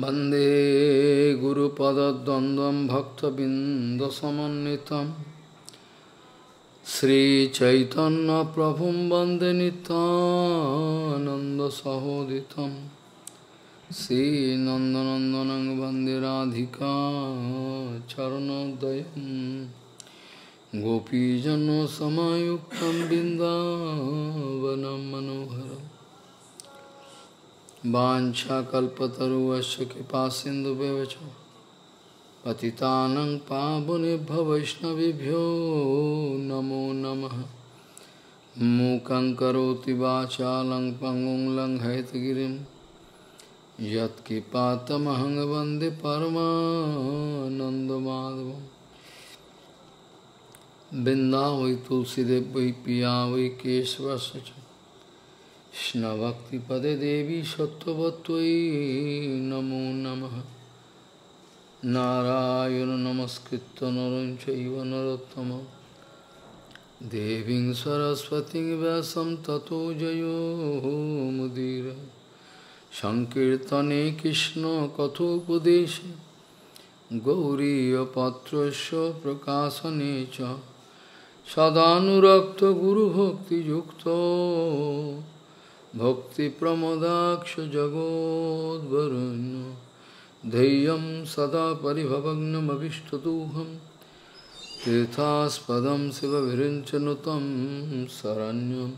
वंदे गुरुपदद्वन्द्वं भक्तबिन्दसमन्वितं श्रीचैतन्यप्रभुं वंदे नितानन्दसहोदितं श्रीनन्दनन्दनं वंदे राधिका चरणोदयं गोपीजनसमायुक्तं बिन्दावनं मनोहरम् वाछाकल्पतरुवश कृपा सिंधु पतितानं पावनेभ्य वैष्णवेभ्यो नमो नमः। मूकं करोति वाचालं पङ्गुं लङ्घयतगिरिं। यत्कृपातमहं वंदे परमानन्दमाधवं बिन्दा वै तुलसीदेव वै पिया वै केशवस्य কৃষ্ণভক্তিপদে দেবী সত্যবত্যই নমো নম নারায়ণ নমস্কৃত নরঞ্চৈব নরোত্তম দেবীং সরস্বতী ব্যাসম ততো জয়োমুদীর সংকীর্তনে কৃষ্ণ কথোপদেশে গৌরীপত্র প্রকাশনে চ সদানুরক্ত গুরুভক্তিযুক্ত सदानुरक्तगुरुभक्तियुक्तो भक्तिप्रमदाक्षजगोद्वरुण्य धैर्यं सदा परिभवग्नमभिष्टदोहं तीर्थास्पदं शिवविरिञ्चनुतं शरण्यं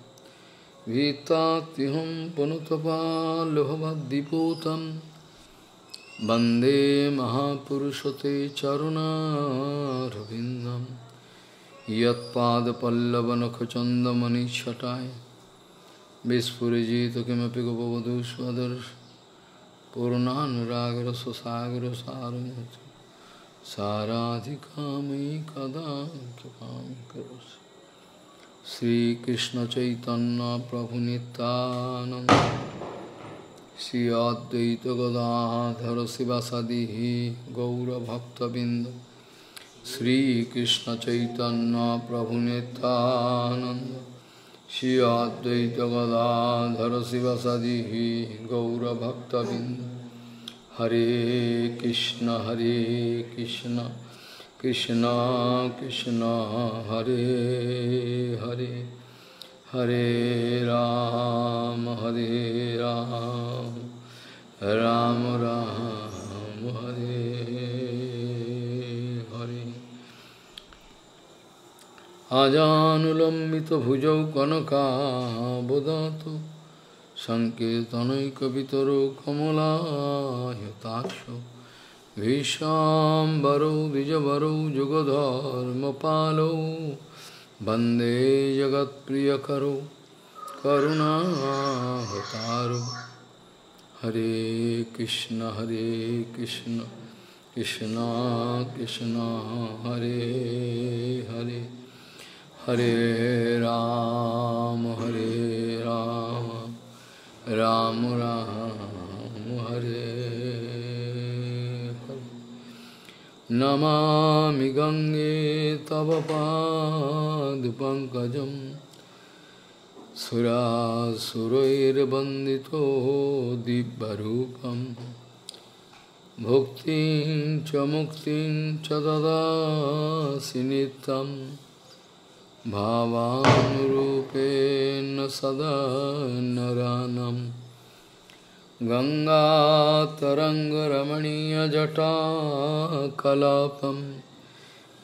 भीतात्यहं पुनुतपाल्भवद्दिपूतं वन्दे महापुरुषते चरुणारविन्दं यत्पादपल्लवनखचन्दमणिच्छटाय विस्फुजित किमपि गोपवधू स्वदर्श पूर्णानुरागर सुसागर सारमूर्ति साराधिकामयि कदा कृपां करोसि श्रीकृष्ण चैतन्य प्रभु नित्यानंद श्री अद्वैत गदाधर शिवसदि गौरभक्तबिंद श्रीकृष्ण चैतन्य प्रभु नित्यानंद श्री अद्वैत गदाधर शिवसदि गौरभक्तबिंद हरे कृष्ण हरे कृष्ण कृष्ण कृष्ण हरे हरे हरे राम हरे राम राम राम আজানুলম্বিত ভুজৌ কনকাবদাত সংকেতনৈকিতর কমলায়তাক্ষ ভীষাম্বরৌ দ্বিজবরৌ যুগধর্মপালৌ বন্দে জগৎপ্রিয়করৌ করুণাহতারু। হরে কৃষ্ণ হরে কৃষ্ণ কৃষ্ণ কৃষ্ণ, হরে হরে। हरे राम हरे राम राम राम, हरे नमामि गङ्गे तव पादपङ्कजं सुरासुरैर्वन्दितो दिव्यरूपं। भुक्तिं च मुक्तिं च ददासि नित्यम्। भावानुरूपेण सदा नरानं गङ्गातरङ्गरमणीयजटाकलापं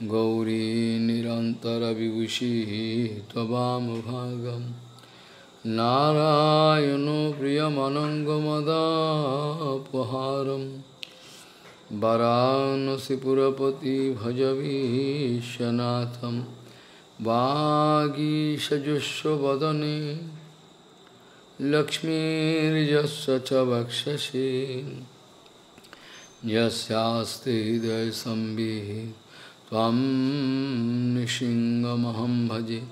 गौरी निरन्तरविभूषिः त्ववामभागं नारायणो प्रियमनङ्गमदापहारं वरानसिपुरपति भजवीशनाथम्। वागीषजुष्वदने लक्ष्मीर्यस्य च वक्षसि यस्यास्ति हृदयसंविः त्वं निशिङ्गमहं भजे।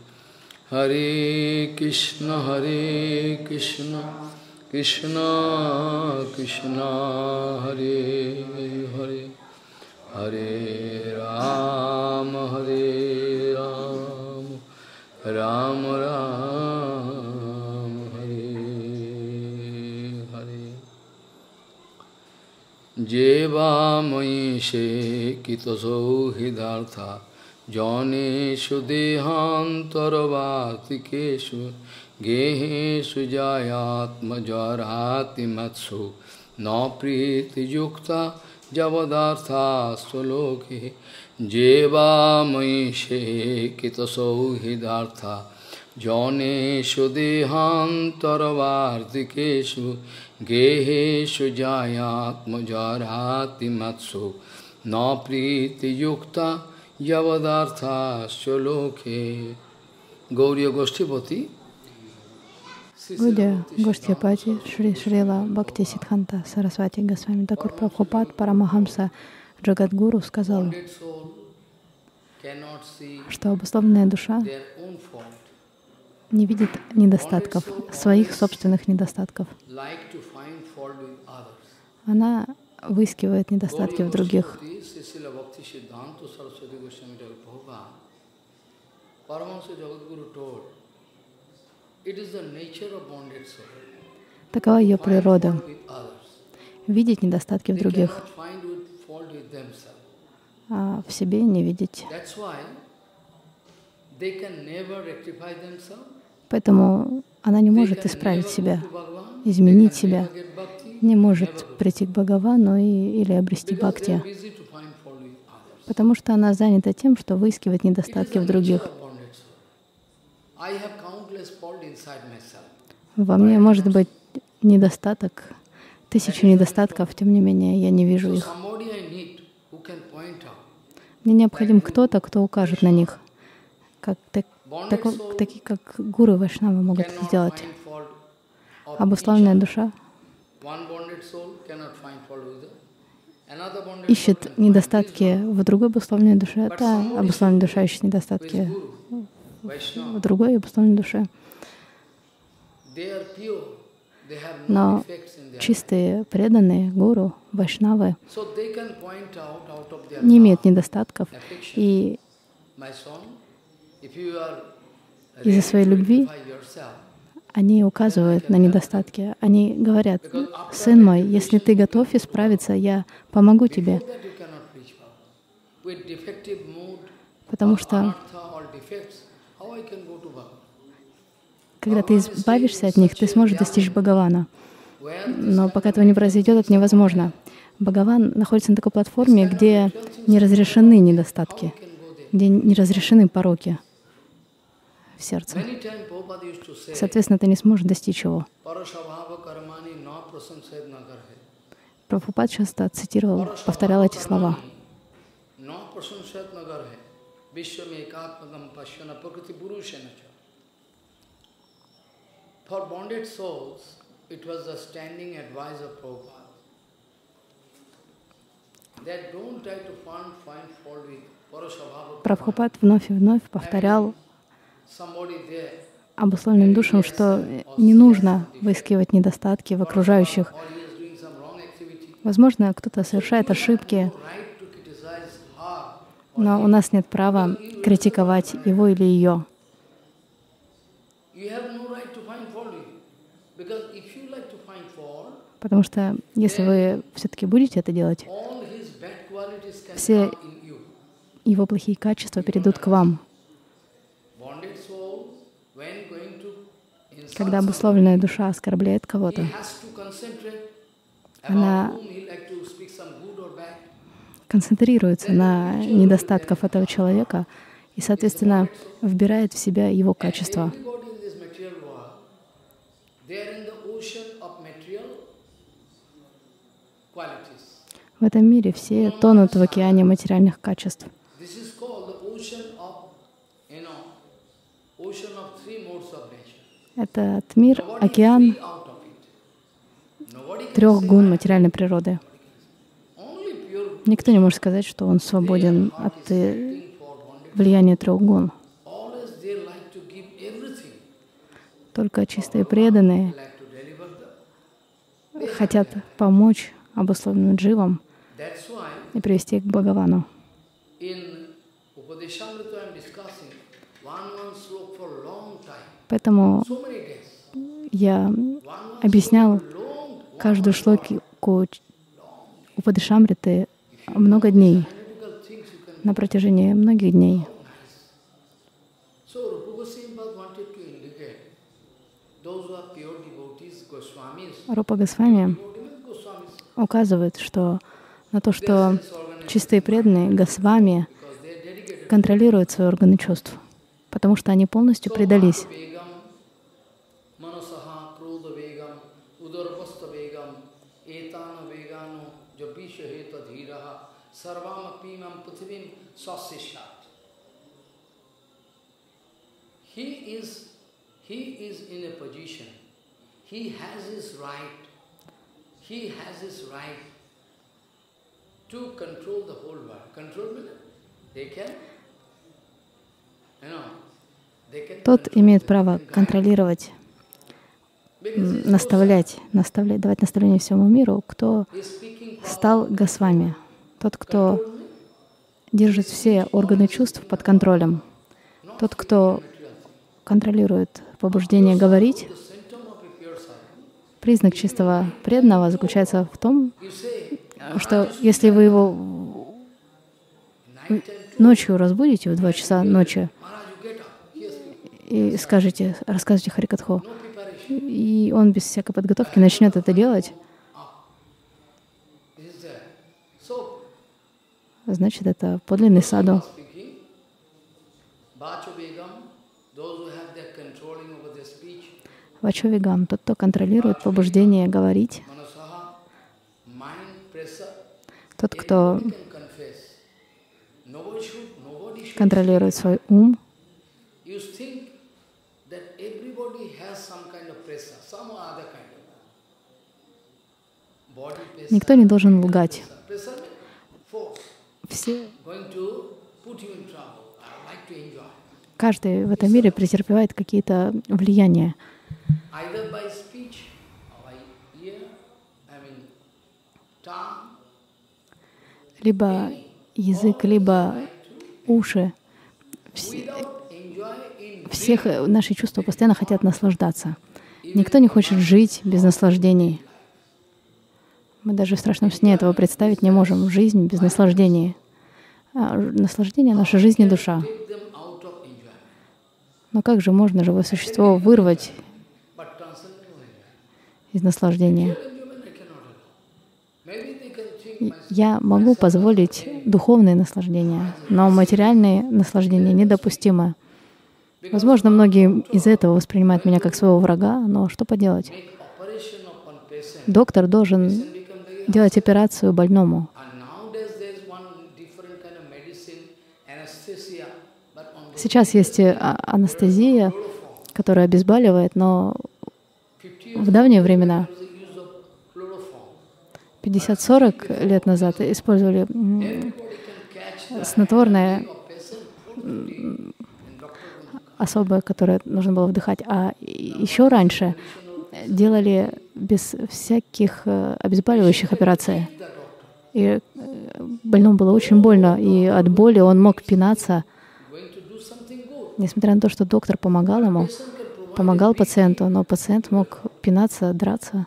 हरे कृष्ण हरे कृष्ण कृष्ण कृष्ण, हरे हरे। हरे राम हरे राम। রাম রাম হরে হরে যে বা ময়ী কিত সৌহৃদার্থা জনেশু দেহান্তরবাতিকেশু গেহেষু জায়াত্মজরাতি মৎসু ন প্রীতিযুক্তা যবদার্থা স্বলোকে Swaloke Jeva Maishe Kitaso Hidartha Janeshu Dehantaravātikeshu Gehesu Jayatma Jarati Matsu Na Priti Yukta Yavadartha Sholoke Gauriya Goshtipati Гудя Гоштьяпати, Шри Шрила Бхакти Сидханта Сарасвати Госвами Такур Прабхупад Парамахамса Джагадгуру сказал, что обусловленная душа не видит недостатков, своих собственных недостатков. Она выискивает недостатки в других. Такова ее природа — видеть недостатки в других, а в себе не видеть. Поэтому она не может исправить себя, изменить себя, не может прийти к Бхагавану и, или обрести бхакти, потому что она занята тем, что выискивает недостатки в других. Во мне может быть недостаток, тысячи недостатков, тем не менее я не вижу их. Мне необходим кто-то, кто укажет на них, как, так, так, такие как гуру Вайшнавы могут сделать. Обусловленная душа ищет недостатки в другой обусловленной душе, это обусловленная душа ищет недостатки в другой обусловленной душе. Но чистые, преданные гуру, вайшнавы не имеют недостатков. И из-за своей любви они указывают на недостатки. Они говорят, «Сын мой, если ты готов исправиться, я помогу тебе». Потому что когда ты избавишься от них, ты сможешь достичь Бхагавана. Но пока этого не произойдет, это невозможно. Бхагаван находится на такой платформе, где не разрешены недостатки, где не разрешены пороки в сердце. Соответственно, ты не сможешь достичь его. Прабхупад часто цитировал, повторял эти слова. For bonded souls, it was the standing advice of Prabhupada that don't try to find, find fault with Прабхупад вновь и вновь повторял обусловленным душам, что не нужно выискивать недостатки в окружающих. Возможно, кто-то совершает ошибки, но у нас нет права критиковать его или ее. Потому что если вы все-таки будете это делать, все его плохие качества перейдут к вам. Когда обусловленная душа оскорбляет кого-то, она концентрируется на недостатках этого человека и, соответственно, вбирает в себя его качества. В этом мире все тонут в океане материальных качеств. Этот мир — океан трех гун материальной природы. Никто не может сказать, что он свободен от э, влияния трех гун. Только чистые преданные хотят помочь обусловленным дживам и привести их к Бхагавану. Поэтому я объяснял каждую шлоку Упадышамриты много дней, на протяжении многих дней. Рупа Госвами указывает что, на то, что чистые преданные Госвами контролируют свои органы чувств, потому что они полностью предались. He is, he is in a position, he has his right, he has his right to control the whole world. Control means they can, you know, Тот имеет право контролировать, наставлять, наставлять, давать наставление всему миру, кто стал Госвами, тот, кто держит все органы чувств под контролем, тот, кто контролирует побуждение говорить. Признак чистого преданного заключается в том, что если вы его ночью разбудите в 2 часа ночи и скажете, расскажете preparation. и он без всякой подготовки начнет это делать, значит, это подлинный саду. Вачовигам, тот, кто контролирует побуждение говорить, тот, кто контролирует свой ум, никто не должен лгать. Все, каждый в этом мире претерпевает какие-то влияния, Either by speech or by ear, I mean tongue, либо язык, либо уши. Вс- without enjoy in Всех э, наши чувства постоянно хотят наслаждаться. Никто не хочет жить без наслаждений. Мы даже в страшном сне этого представить не можем. Жизнь без наслаждений. А, наслаждение — наша жизнь и душа. Но как же можно живое существо вырвать But transcendental enjoyment. из наслаждения? Enjoyment I cannot allow. Maybe they can think И myself. Я могу позволить духовные наслаждения, но материальные наслаждения недопустимы. Возможно, многие из этого воспринимают меня как своего врага, но что поделать? Доктор должен делать операцию больному. Сейчас есть э, а- анестезия, которая обезболивает, но 50 в давние времена, years the use of chloroform 50-40 лет назад, использовали снотворное особое, которое нужно было вдыхать. А еще раньше делали без всяких э, обезболивающих операций. И э, больному было очень больно, и от боли он мог пинаться, несмотря на то, что доктор помогал ему, помогал пациенту, но пациент мог пинаться, драться.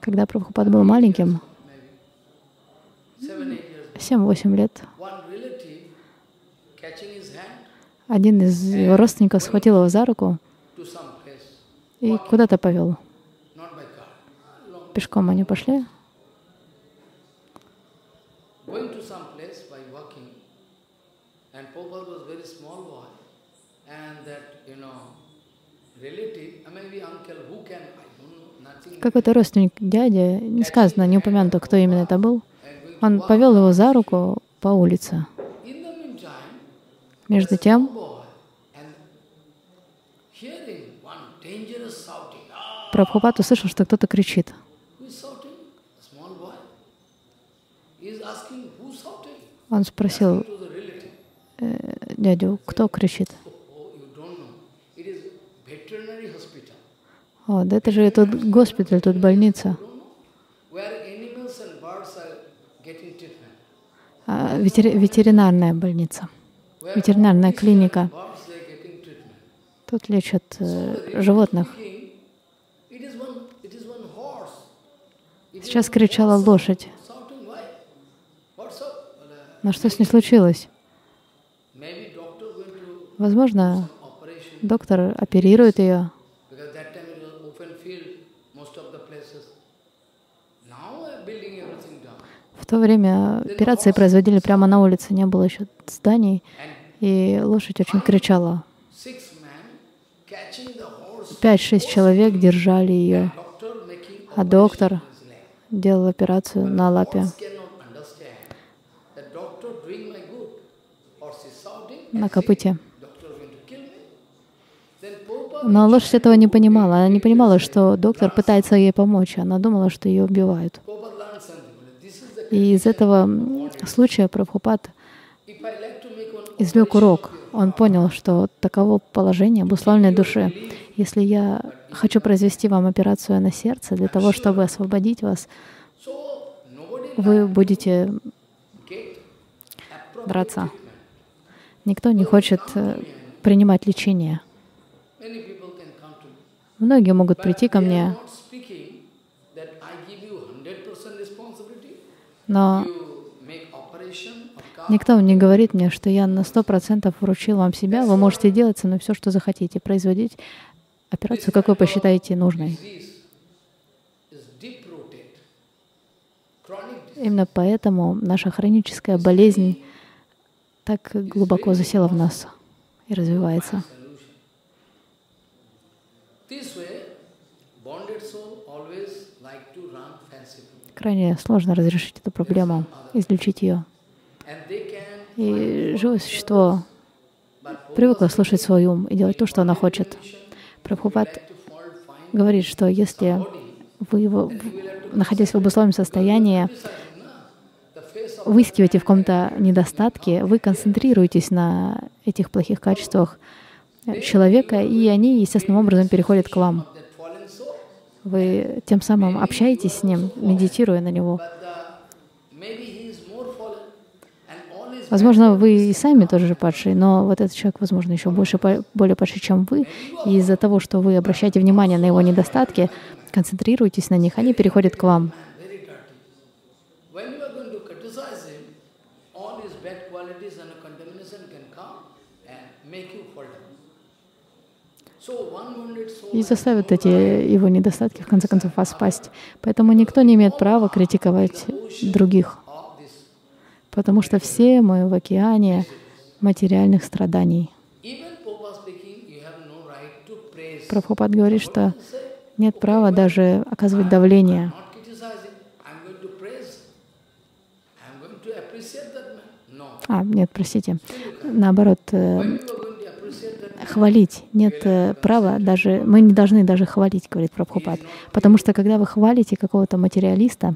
Когда Прабхупад был маленьким, maybe seven, eight years old, 7-8 лет, один из его родственников схватил его за руку и куда-то повел. Пешком они пошли, going to some place by walking, and Popa was very small boy, and that, you know, relative, uh, maybe uncle, who can, I don't know, nothing, какой-то родственник дяди, не сказано, не упомянуто, кто именно это был, он повел его за руку по улице. Между тем. Ah, Прабхупад услышал, что кто-то кричит. Он спросил э, дядю, кто кричит. Oh, you don't know. It is veterinary hospital. О, да это же тут госпиталь, тут больница. А, ветери- ветеринарная больница, ветеринарная клиника. Тут лечат э, животных. Сейчас кричала лошадь. Но что с ней случилось? Возможно, доктор оперирует ее. То время операции производили прямо на улице, не было еще зданий, и лошадь очень кричала. Пять-шесть человек держали ее, а доктор делал операцию на лапе. На копыте. Но лошадь этого не понимала. Она не понимала, что доктор пытается ей помочь. Она думала, что ее убивают. И из этого случая Прабхупад извлек урок. Он понял, что таково положение обусловленной души. Если я хочу произвести вам операцию на сердце для того, чтобы освободить вас, вы будете драться. Никто не хочет э, принимать лечение. Многие могут прийти ко мне, но никто не говорит мне, что я на сто процентов вручил вам себя, вы можете делать со мной все, что захотите, производить операцию, как вы посчитаете нужной. Именно поэтому наша хроническая болезнь так глубоко засела в нас и развивается. Крайне сложно разрешить эту проблему, излечить ее. И живое существо привыкло слушать свой ум и делать то, что оно хочет. Прабхупад говорит, что если вы, его, находясь в обусловленном состоянии, выискиваете в каком-то недостатке, вы концентрируетесь на этих плохих качествах человека, и они естественным образом переходят к вам. Вы тем самым общаетесь с ним, медитируя на него. Возможно, вы и сами тоже же падшие, но вот этот человек, возможно, еще больше, более падший, чем вы. И из-за того, что вы обращаете внимание на его недостатки, концентрируетесь на них, они переходят к вам. И заставят эти его недостатки в конце концов вас спасть. Поэтому никто не имеет права критиковать других, потому что все мы в океане материальных страданий. Прабхупад говорит, что нет права даже оказывать давление. А, нет, простите. Наоборот, э, хвалить. Нет э, права даже, мы не должны даже хвалить, говорит Прабхупад. Потому что когда вы хвалите какого-то материалиста,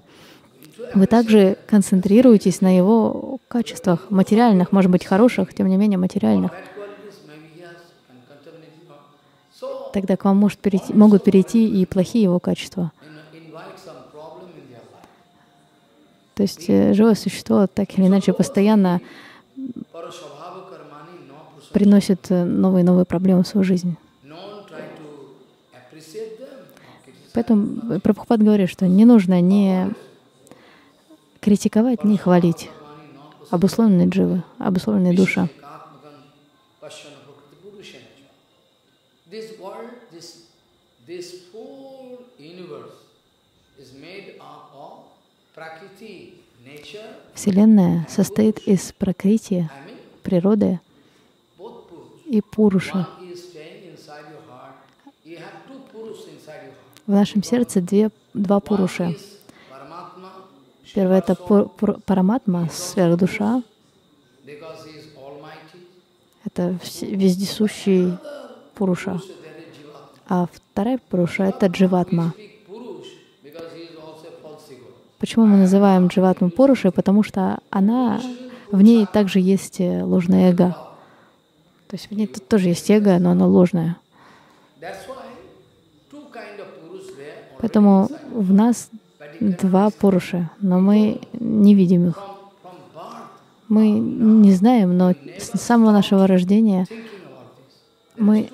вы также концентрируетесь на его качествах, материальных, может быть, хороших, тем не менее материальных. Тогда к вам может перейти, могут перейти и плохие его качества. То есть э, живое существо так или иначе постоянно приносит э, новые и новые проблемы в свою жизнь. Поэтому Прабхупад говорит, что не нужно не критиковать, не хвалить обусловленные дживы, обусловленные душа. Вселенная состоит из пракрити, природы, и Пуруша. В нашем сердце две, два Пуруши. Первое — это пур, пур, Параматма, сверхдуша. Это вездесущий Пуруша. А вторая Пуруша — это Дживатма. Почему мы называем Дживатму Пурушей? Потому что она, в ней также есть э, ложное эго. То есть в ней тут тоже есть эго, но оно ложное. Поэтому в нас два Пуруши, но мы не видим их. Мы не знаем, но с самого нашего рождения мы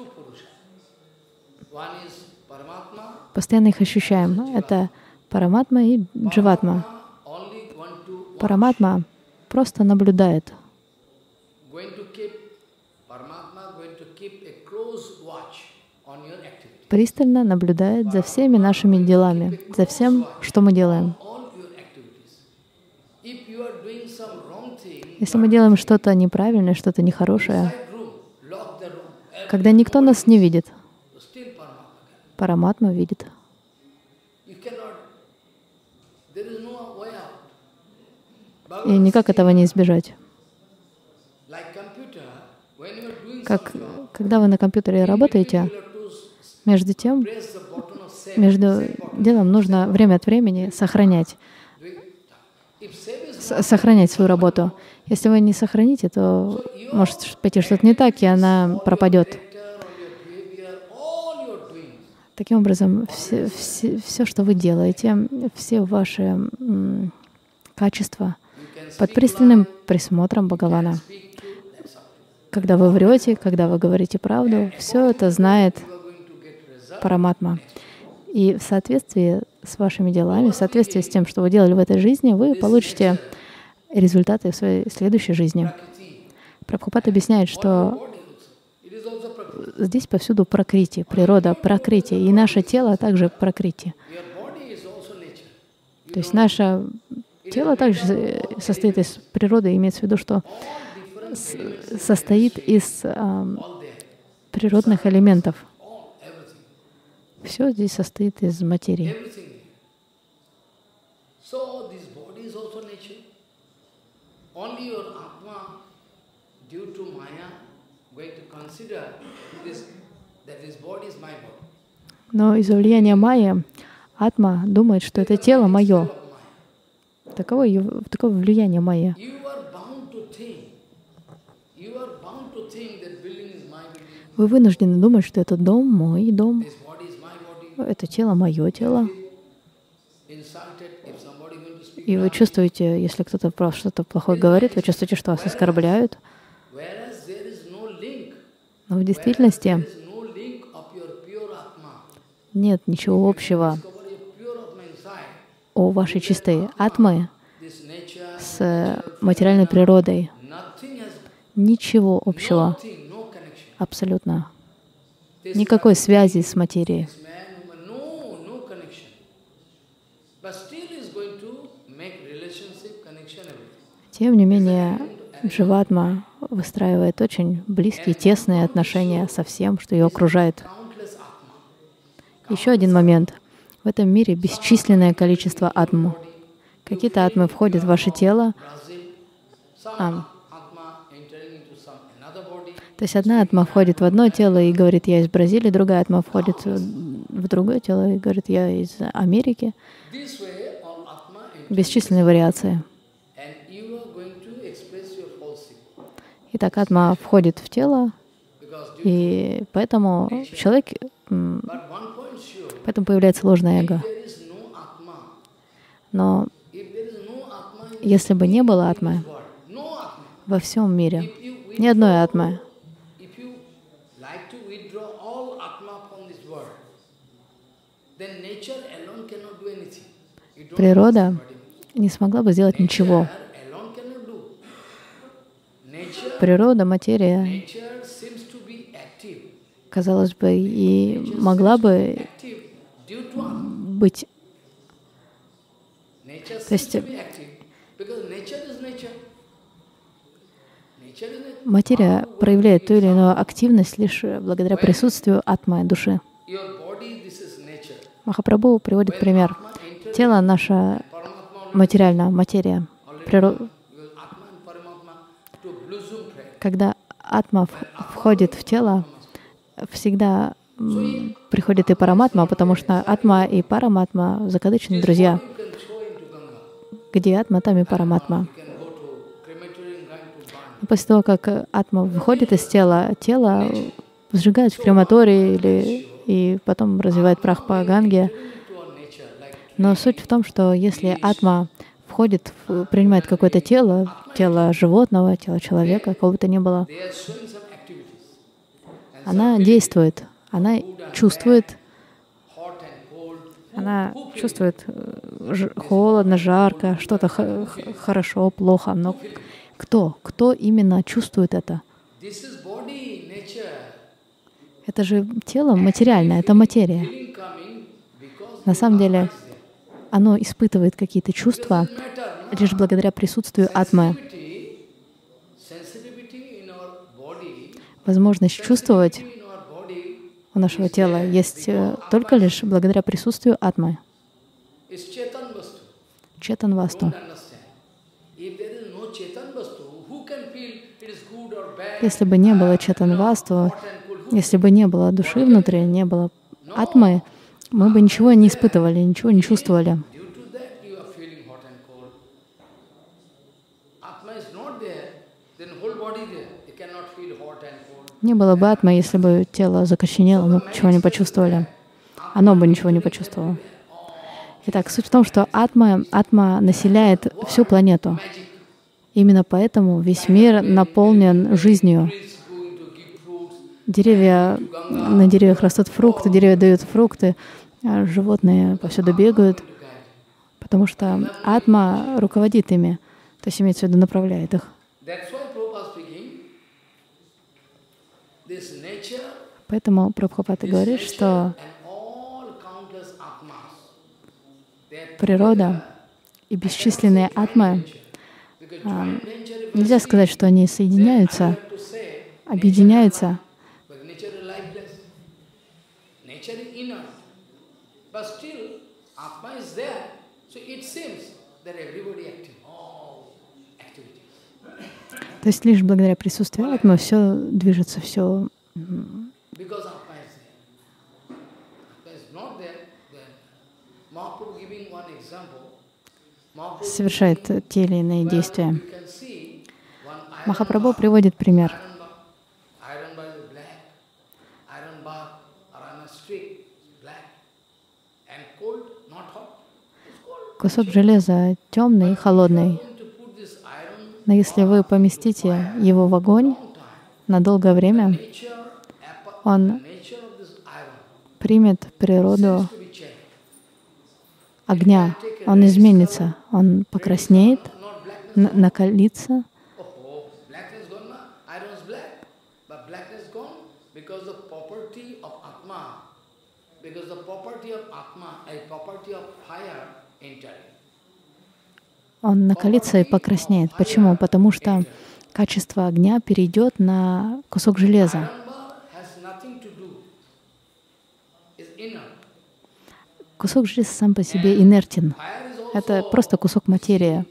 Постоянно их ощущаем. Это Параматма и Дживатма. Параматма просто наблюдает. Пристально наблюдает за всеми нашими делами, за всем, что мы делаем. Если мы делаем что-то неправильное, что-то нехорошее, когда никто нас не видит, Параматма видит. И никак этого не избежать. Как, когда вы на компьютере работаете, между тем, между делом нужно время от времени сохранять, сохранять свою работу. Если вы не сохраните, то может пойти что-то не так, и она пропадет. Таким образом, все, все, все, что вы делаете, все ваши качества под пристальным присмотром Бхагавана. Когда вы врете, когда вы говорите правду, все это знает Параматма. И в соответствии с вашими делами, в соответствии с тем, что вы делали в этой жизни, вы получите результаты в своей следующей жизни. Прабхупад объясняет, что здесь повсюду прокрити, природа прокрити, и наше тело также прокрити. То есть наше тело также состоит из природы, имеется в виду, что состоит из э, природных элементов. Все здесь состоит из материи. Но из-за влияния майя атма думает, что это тело мое. Таково, таково влияние майя. Вы вынуждены думать, что это дом мой дом, это тело мое тело. И вы чувствуете, если кто-то про что-то плохое говорит, вы чувствуете, что вас оскорбляют. Но в действительности нет ничего общего о вашей чистой атмы с материальной природой. Ничего общего. Абсолютно. Никакой связи с материей. Тем не менее, Дживатма выстраивает очень близкие, тесные отношения со всем, что ее окружает. Еще один момент. В этом мире бесчисленное количество атм. Какие-то атмы входят в ваше тело, а, то есть одна атма входит в одно тело и говорит, я из Бразилии, другая атма входит в другое тело и говорит, я из Америки. Бесчисленные вариации. Итак, атма входит в тело, и поэтому человек, поэтому появляется ложное эго. Но если бы не было атмы во всем мире, ни одной атмы, природа не смогла бы сделать ничего. Природа, материя, казалось бы, и могла бы быть. То есть материя проявляет ту или иную активность лишь благодаря присутствию атмы, души. Махапрабху приводит пример. Тело — наша материальная материя. Природ... Когда атма входит в тело, всегда приходит и параматма, потому что атма и параматма закадычные друзья. Где атма, там и параматма. После того, как атма выходит из тела, тело сжигают в крематории или и потом развивает прах по Ганге. Но суть в том, что если атма входит, принимает какое-то тело, тело животного, тело человека, кого бы то ни было, она действует, она чувствует, она чувствует э, холодно, жарко, что-то хорошо, плохо, но кто? Кто именно чувствует это? Это же тело материальное, это материя. На самом деле оно испытывает какие-то чувства лишь благодаря присутствию атмы. Возможность чувствовать у нашего тела есть э, только лишь благодаря присутствию атмы. Четан васту. Если бы не было четан васту, если бы не было души внутри, не было атмы, мы бы ничего не испытывали, ничего не чувствовали. Не было бы атмы, если бы тело закоченело, мы ничего не почувствовали. Оно бы ничего не почувствовало. Итак, суть в том, что атма, атма населяет всю планету. Именно поэтому весь мир наполнен жизнью. Деревья, на деревьях растут фрукты, деревья дают фрукты, животные повсюду бегают, потому что атма руководит ими, то есть имеется в виду направляет их. Поэтому Прабхупада говорит, что природа и бесчисленные атмы, а, нельзя сказать, что они соединяются, объединяются. То есть лишь благодаря присутствию атмы все движется, все совершает те или иные действия. Махапрабху приводит пример. Кусок железа темный и холодный. Но если вы поместите его в огонь на долгое время, он примет природу огня, он изменится, он покраснеет, накалится. Он накалится и покраснеет. Почему? Потому что качество огня перейдет на кусок железа. Кусок железа сам по себе инертен. Это просто кусок материи.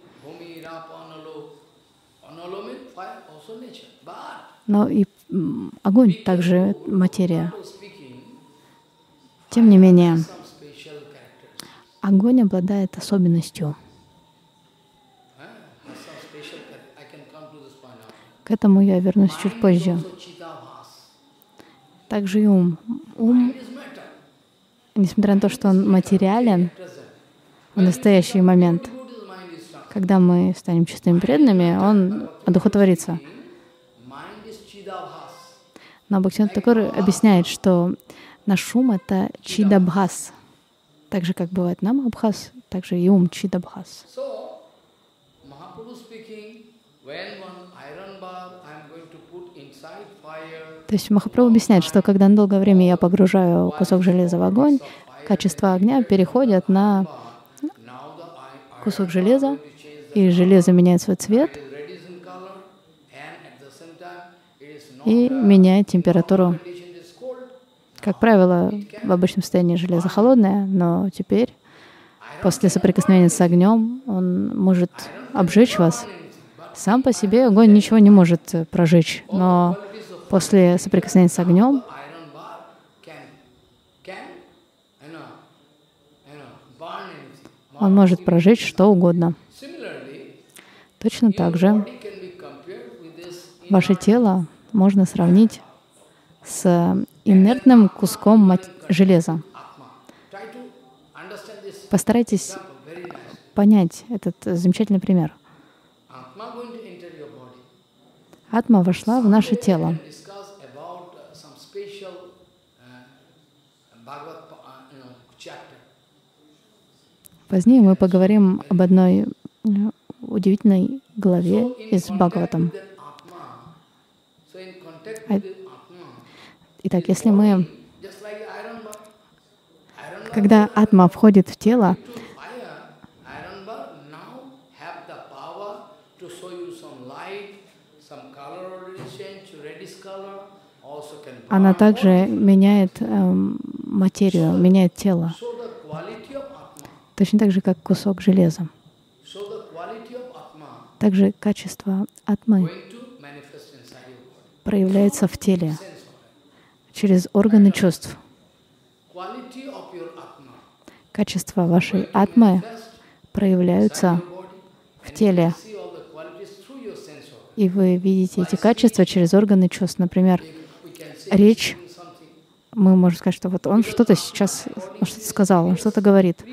Но и огонь также материя. Тем не менее, огонь обладает особенностью. К этому я вернусь чуть позже. Также и ум. Ум несмотря на то, что он материален в настоящий момент, когда мы станем чистыми преданными, он одухотворится. Но Бхактивинод Такур объясняет, что наш ум — это чидабхас. Так же, как бывает нам абхас, так же и ум чидабхас. То есть Махапрабху объясняет, что когда на долгое время я погружаю кусок железа в огонь, качества огня переходят на кусок железа, и железо меняет свой цвет и меняет температуру. Как правило, в обычном состоянии железо холодное, но теперь, после соприкосновения с огнем, он может обжечь вас. Сам по себе огонь ничего не может прожечь, но после соприкосновения с огнем он может прожечь что угодно. Точно так же ваше тело можно сравнить с инертным куском железа. Постарайтесь понять этот замечательный пример. Атма вошла в наше тело. Позднее мы поговорим об одной э, удивительной главе из Бхагаватам. Итак, если мы... Когда атма входит в тело, она также меняет э, материю, меняет тело. Точно так же, как кусок железа. Также качество атмы проявляется в теле через органы чувств. Качества вашей атмы проявляются в теле. И вы видите эти качества через органы чувств. Например, речь, мы можем сказать, что вот он что-то сейчас, он что-то сказал, он что-то говорит.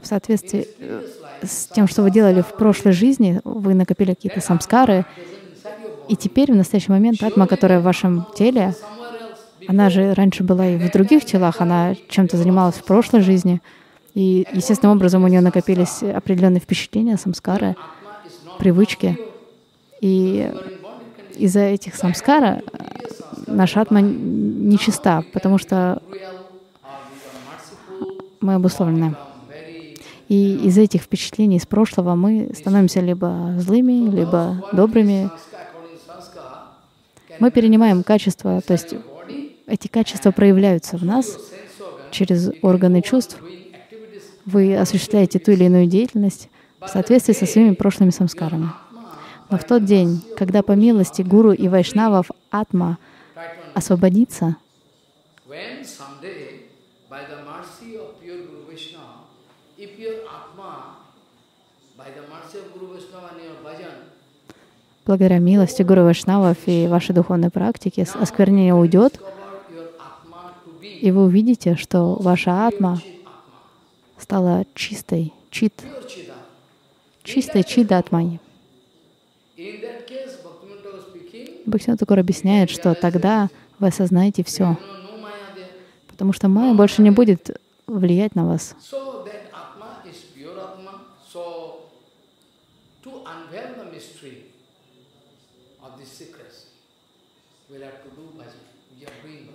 В соответствии э, с тем, что вы делали в прошлой жизни, вы накопили какие-то самскары, и теперь, в настоящий момент, атма, которая в вашем теле, она же раньше была и в других телах, она чем-то занималась в прошлой жизни, и естественным образом у нее накопились определенные впечатления, самскары, привычки. И из-за этих самскара наша атма нечиста, потому что мы обусловлены. И из этих впечатлений из прошлого мы становимся либо злыми, либо добрыми. Мы перенимаем качества, то есть эти качества проявляются в нас через органы чувств. Вы осуществляете ту или иную деятельность в соответствии со своими прошлыми самскарами. Но в тот день, когда по милости гуру и вайшнавов атма — освободиться, благодаря милости Гуру Вайшнавов и вашей духовной практике осквернение уйдет, и вы увидите, что ваша атма стала чистой, чит, чистой чидатмой. Бхактивинод Такур объясняет, что тогда вы осознаете все, потому что майя больше не будет влиять на вас.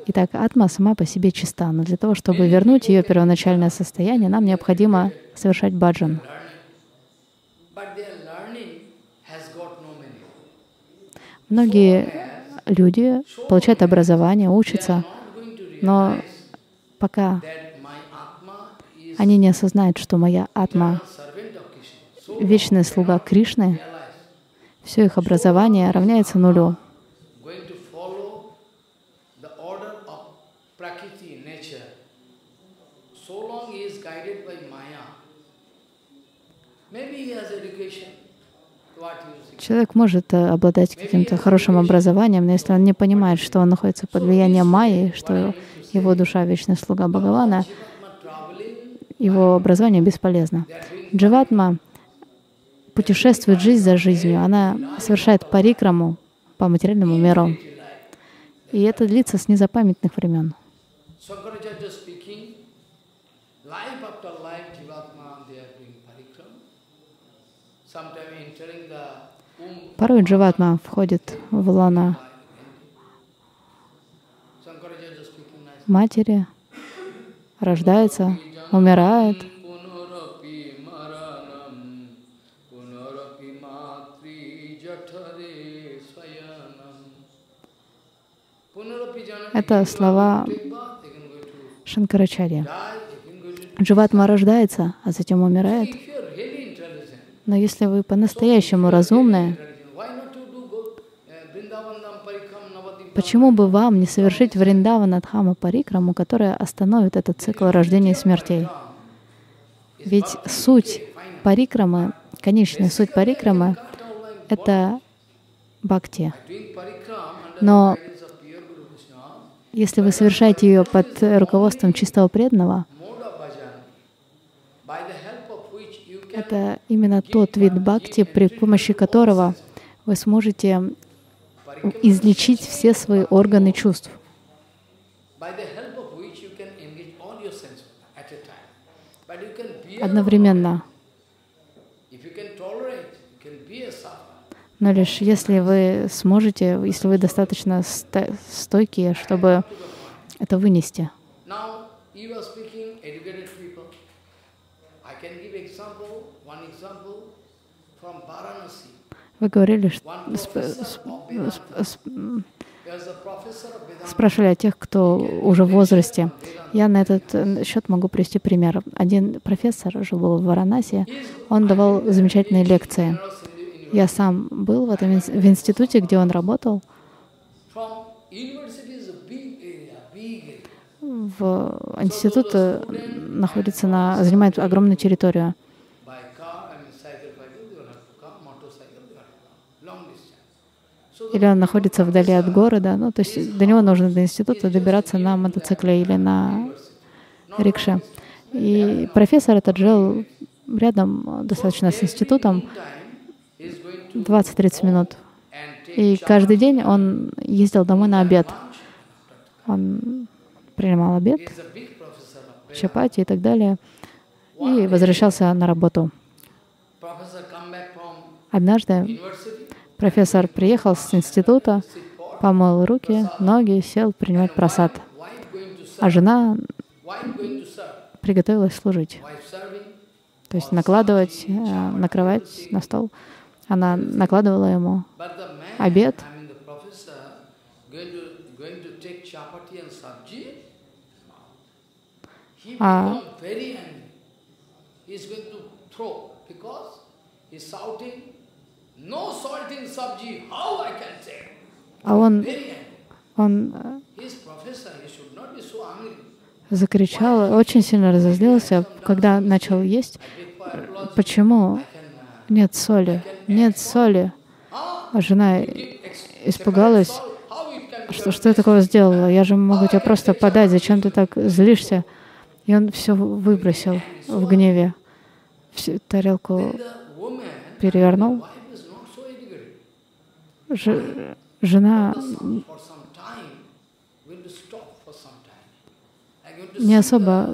Итак, атма сама по себе чиста, но для того, чтобы вернуть ее первоначальное состояние, нам необходимо совершать баджан. Многие люди получают образование, учатся, но пока они не осознают, что моя атма — вечная слуга Кришны, все их образование равняется нулю. Человек может э, обладать каким-то хорошим образованием, но если он не понимает, что он находится под влиянием Майи, что его душа — вечный слуга Бхагавана, его образование бесполезно. Дживатма путешествует жизнь за жизнью, она совершает парикраму по материальному миру. И это длится с незапамятных времен. Порой дживатма входит в лона матери, рождается, умирает. Это слова Шанкарачарья. Дживатма рождается, а затем умирает. Но если вы по-настоящему разумны, Почему бы вам не совершить Вриндаванадхама Парикраму, которая остановит этот цикл рождения и смертей? Ведь суть парикрамы, конечная суть парикрамы — это бхакти. Но если вы совершаете ее под руководством чистого преданного, это именно тот вид бхакти, при помощи которого вы сможете излечить все свои органы чувств. одновременно. Но лишь если вы сможете, если вы достаточно ста- стойкие, чтобы это вынести. Professor of Vedanta. спрашивали о тех, кто уже в возрасте. Я на этот э, счет могу привести пример. Один профессор жил был в Варанаси, он давал замечательные лекции. Я сам был в этом в институте, где он работал. В институт э, находится на, занимает огромную территорию. By car, I mean cycle, cycle, they will have to come, motorcycle, they will have to come, long distance. So Или он находится вдали от города, ну, то есть до него нужно до института добираться на мотоцикле или на рикше. И профессор этот жил рядом достаточно с институтом, time is going to 20-30 минут. И каждый день он ездил домой на обед. Он принимал обед, чапати и так далее, и возвращался на работу. Однажды профессор приехал с института, помыл руки, ноги, сел принимать просад. А жена приготовилась служить. То есть накладывать, э, накрывать на стол. Она накладывала ему обед. I А он, он закричал, очень сильно разозлился, когда начал есть. Почему uh, нет соли? Нет соли. А жена испугалась, что, что я такого сделала? Я же могу тебе просто подать, зачем ты так злишься? И он все выбросил в гневе. Всю тарелку перевернул. To не особо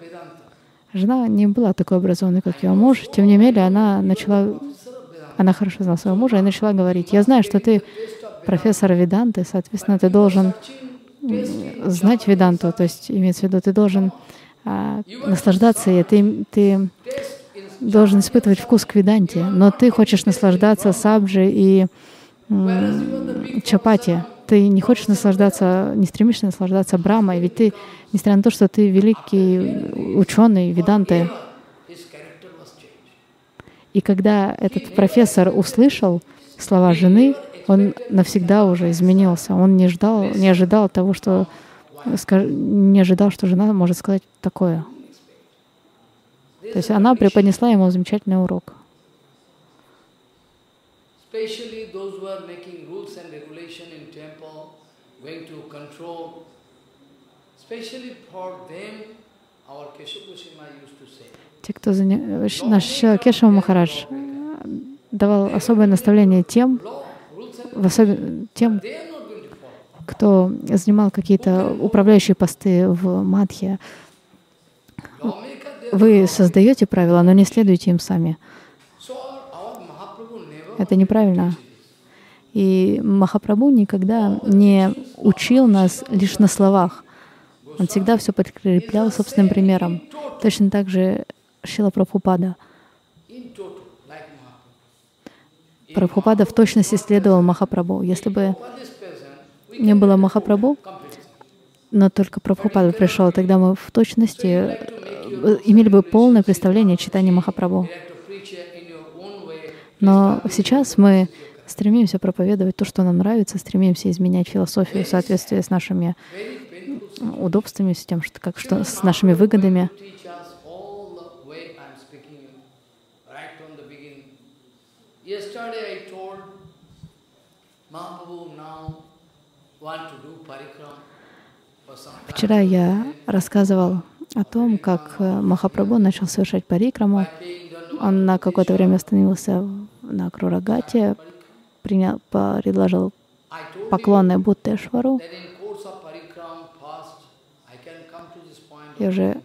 Vedanta. Жена не была такой образованной, как ее муж. Тем не менее, она начала, она хорошо знала своего мужа и начала говорить, я знаю, что ты профессор Веданты, соответственно, ты должен знать Веданту, то есть имеется в виду, ты должен а, наслаждаться ей, ты, ты должен испытывать вкус к Веданте, но ты хочешь наслаждаться сабджи и чапати. Ты не хочешь наслаждаться, не стремишься наслаждаться Брамой, ведь ты, несмотря на то, что ты великий ученый Веданты, и когда этот профессор услышал слова жены, он навсегда уже изменился. Он не ждал, не ожидал того, что не ожидал, что жена может сказать такое. То есть она преподнесла ему замечательный урок. Especially those who are making rules and regulation in temple, going to control. Especially for them, our Kesha Goswami used to say, Те, кто заня... Наш Кешава Махарадж э, давал особое наставление тем, в особен... тем, кто занимал какие-то управляющие посты в Мадхе. Вы создаете правила, но не следуйте им сами. Это неправильно. И Махапрабху никогда не учил нас лишь на словах. Он всегда все подкреплял собственным примером. Точно так же Шила Прабхупада. in total, like Mahaprabhu. Прабхупада в точности следовал Махапрабху. Если бы не было Махапрабху, но только Прабхупада пришел, тогда мы в точности э, имели бы полное представление о читании Махапрабху. Но сейчас мы стремимся проповедовать то, что нам нравится, стремимся изменять философию в соответствии с нашими удобствами, с тем, что, как, что, с нашими выгодами. Вчера я рассказывал о том, как э, Махапрабху начал совершать парикраму. Он на какое-то время остановился на Крурагате, принял, предложил поклоны Буттешвару. Я уже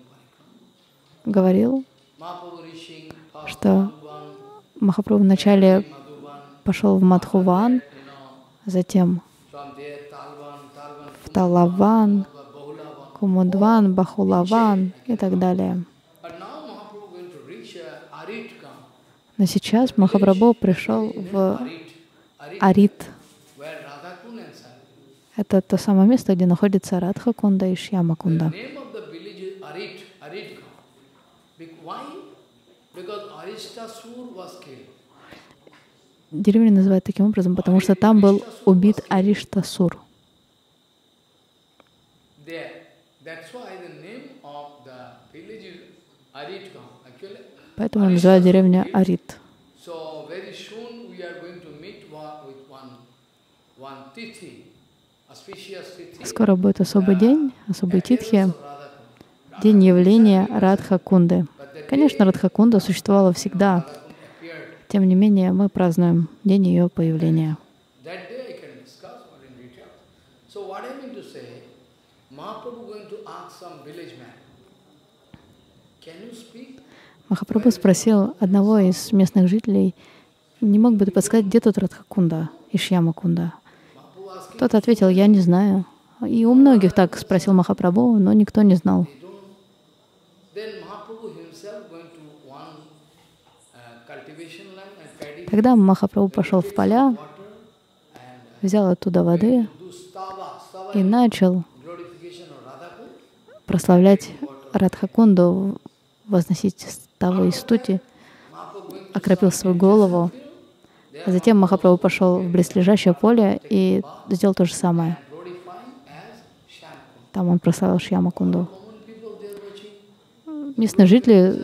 говорил, что Махапрабху вначале пошел в Мадхуван, затем в Талаван, Кумудван, Бахулаван и так далее. Но сейчас Махапрабху пришел в Арит. Это то самое место, где находится Радхакунда и Шьямакунда. Деревню называют таким образом, потому что там был убит Ариштасур. Поэтому называют деревню Арит. Скоро будет особый день, особый титхи, день явления Радха Кунды. Конечно, Радха Кунда существовала всегда. Тем не менее, мы празднуем день ее появления. Махапрабху спросил одного из местных жителей, не мог бы ты подсказать, где тут Радхакунда, Ишьямакунда? Тот ответил, я не знаю. И у многих так спросил Махапрабху, но никто не знал. Когда Махапрабху пошел в поля, взял оттуда воды и начал прославлять Радхакунду, возносить ставы и стути, окропил свою голову. А затем Махапрабху пошел в близлежащее поле и сделал то же самое. Там он прославил Шьямакунду. Местные жители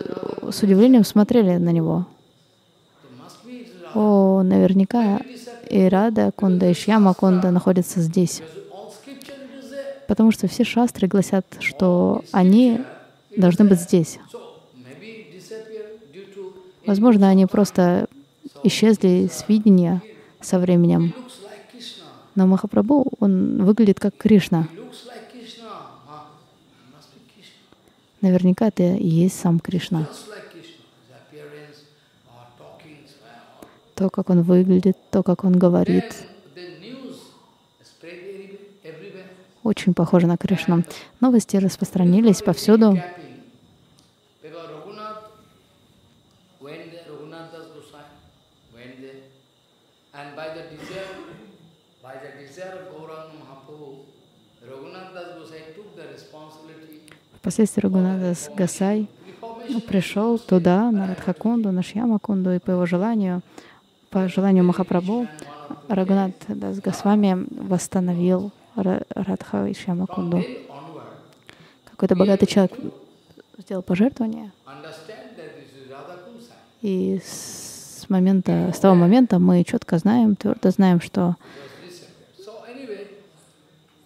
с удивлением смотрели на него. О, наверняка и Рада Кунда, и Шьяма Кунда находятся здесь. Потому что все шастры гласят, что они должны быть здесь. Возможно, они просто исчезли с видения со временем. Но Махапрабху, он выглядит как Кришна. Наверняка это и есть сам Кришна. То, как он выглядит, то, как он говорит. Очень похоже на Кришну. Новости распространились повсюду. Впоследствии Рагунадас Гасай пришел туда, на Радхакунду, на Шьямакунду, и по его желанию, по желанию Махапрабху, Рагунат Дас Госвами восстановил Радха и Шьямакунду. Какой-то богатый человек сделал пожертвование, и с момента, с того момента мы четко знаем, твердо знаем, что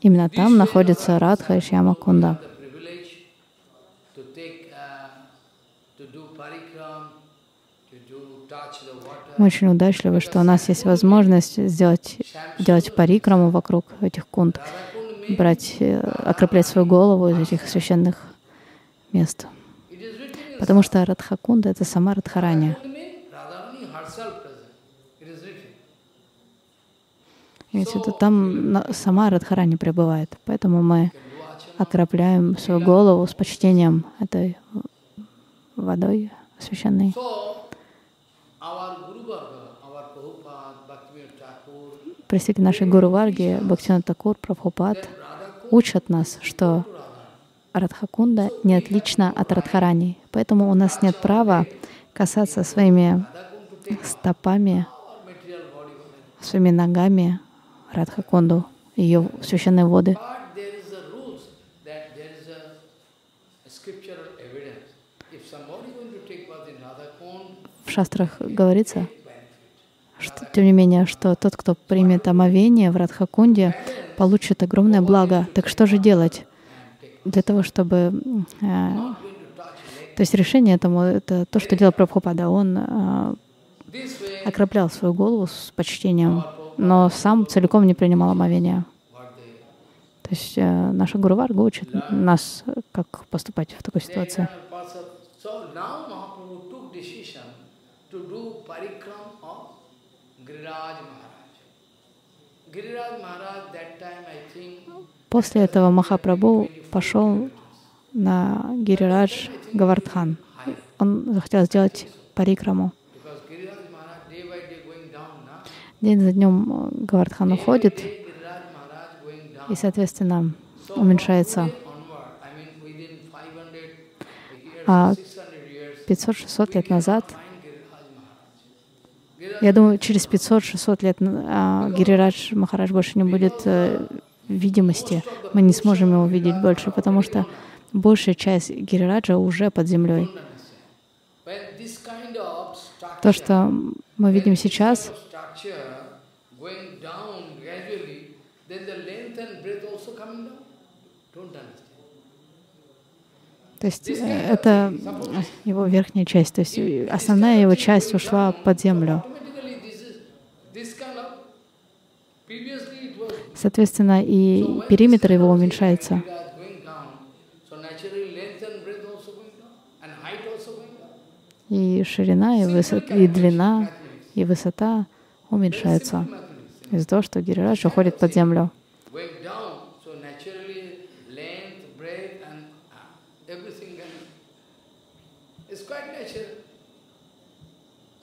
именно там находится Радха и Шьямакунда. Мы очень удачливы, что у нас есть возможность сделать, делать парикраму вокруг этих кунд, брать, э, окроплять свою голову из этих священных мест. Потому что Радхакунда — это сама Радхарани. Имеется в виду, там сама Радхарани пребывает. Поэтому мы окропляем свою голову с почтением этой водой священной. Простите, наши Гуру Варги, Бхактина Такур, Прабхупад учат нас, что Радхакунда не отлична от Радхарани. Поэтому у нас нет права касаться своими стопами, своими ногами Радхакунду, ее священные воды. В шастрах говорится, что, тем не менее, что тот, кто примет омовение в Радхакунде, получит огромное благо. Так что же делать для того, чтобы... Э, то есть решение этому — это то, что делал Прабхупада. Он э, окроплял свою голову с почтением, но сам целиком не принимал омовения. То есть э, наша Гуру учит нас, как поступать в такой ситуации. have parts of- So now Mahaprabhu took decision to do parikram of Giriraj Maharaj. Giriraj Maharaj that time I think После этого Махапрабху пошел на Гирирадж Гавардхан. Он захотел сделать парикраму. День за днем э, Гавардхан уходит, и, соответственно, уменьшается. from today onward, I mean within 500 years, А 600 years, 500-600 лет назад, find Giriraj Maharaj. Giriraj я думаю, через 500-600 лет а, Гирирадж Махарадж больше не будет э, видимости. Мы не сможем его видеть больше, потому что большая часть Гирираджа уже под землей. То, что мы видим сейчас, то есть э, это его верхняя часть, то есть э, основная его часть ушла под землю. Automatically, this is this kind of. Previously, it was Соответственно, и периметр его уменьшается. И ширина, и, высота, и длина, и высота уменьшаются из-за того, что Гирирадж уходит под землю.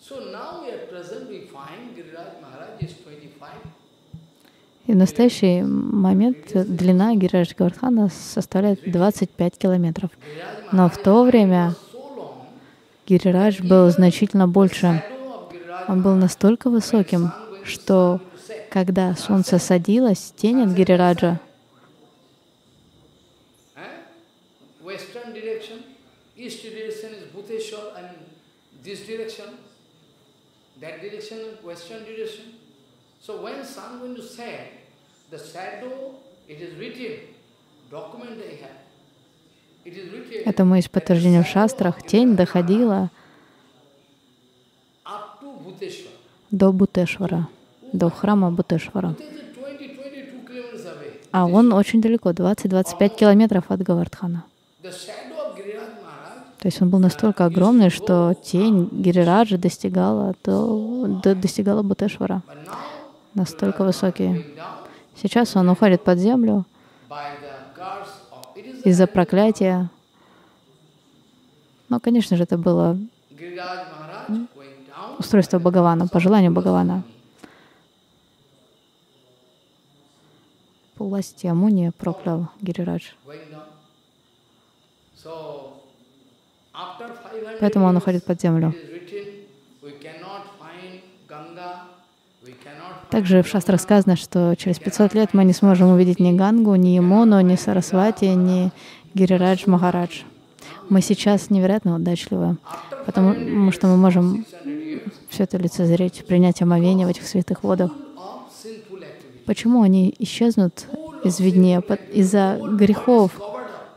So uh, now at present we find Giriraj Maharaj is 25. И в настоящий момент длина Гирирадж Гавардхана составляет 25 километров. Но в то время Гирирадж был значительно больше. Он был настолько высоким, что когда солнце садилось, тень от Гирираджа that direction western direction. So when sun going to set, Этому есть подтверждение в шастрах. Тень доходила до Бутешвара, до храма Бутешвара. It is 20-22 kilometers away. А он очень далеко, 20-25 километров от Гавардхана. То есть он был настолько огромный, что тень Гирираджа достигала, до, до- достигала Бутешвара. Настолько высокий. Сейчас он уходит под землю из-за проклятия. Но, конечно же, это было устройство Бхагавана, по желанию Бхагавана. По власти Амуни проклял Гирирадж. going down. So, after 500 Поэтому он уходит под землю. Также в шастрах сказано, что через 500 лет мы не сможем увидеть ни Гангу, ни Ямону, ни Сарасвати, ни Гирирадж Махарадж. Мы сейчас невероятно удачливы, потому что мы можем все это лицезреть, принять омовение в этих святых водах. Почему они исчезнут из виднее? Из-за грехов,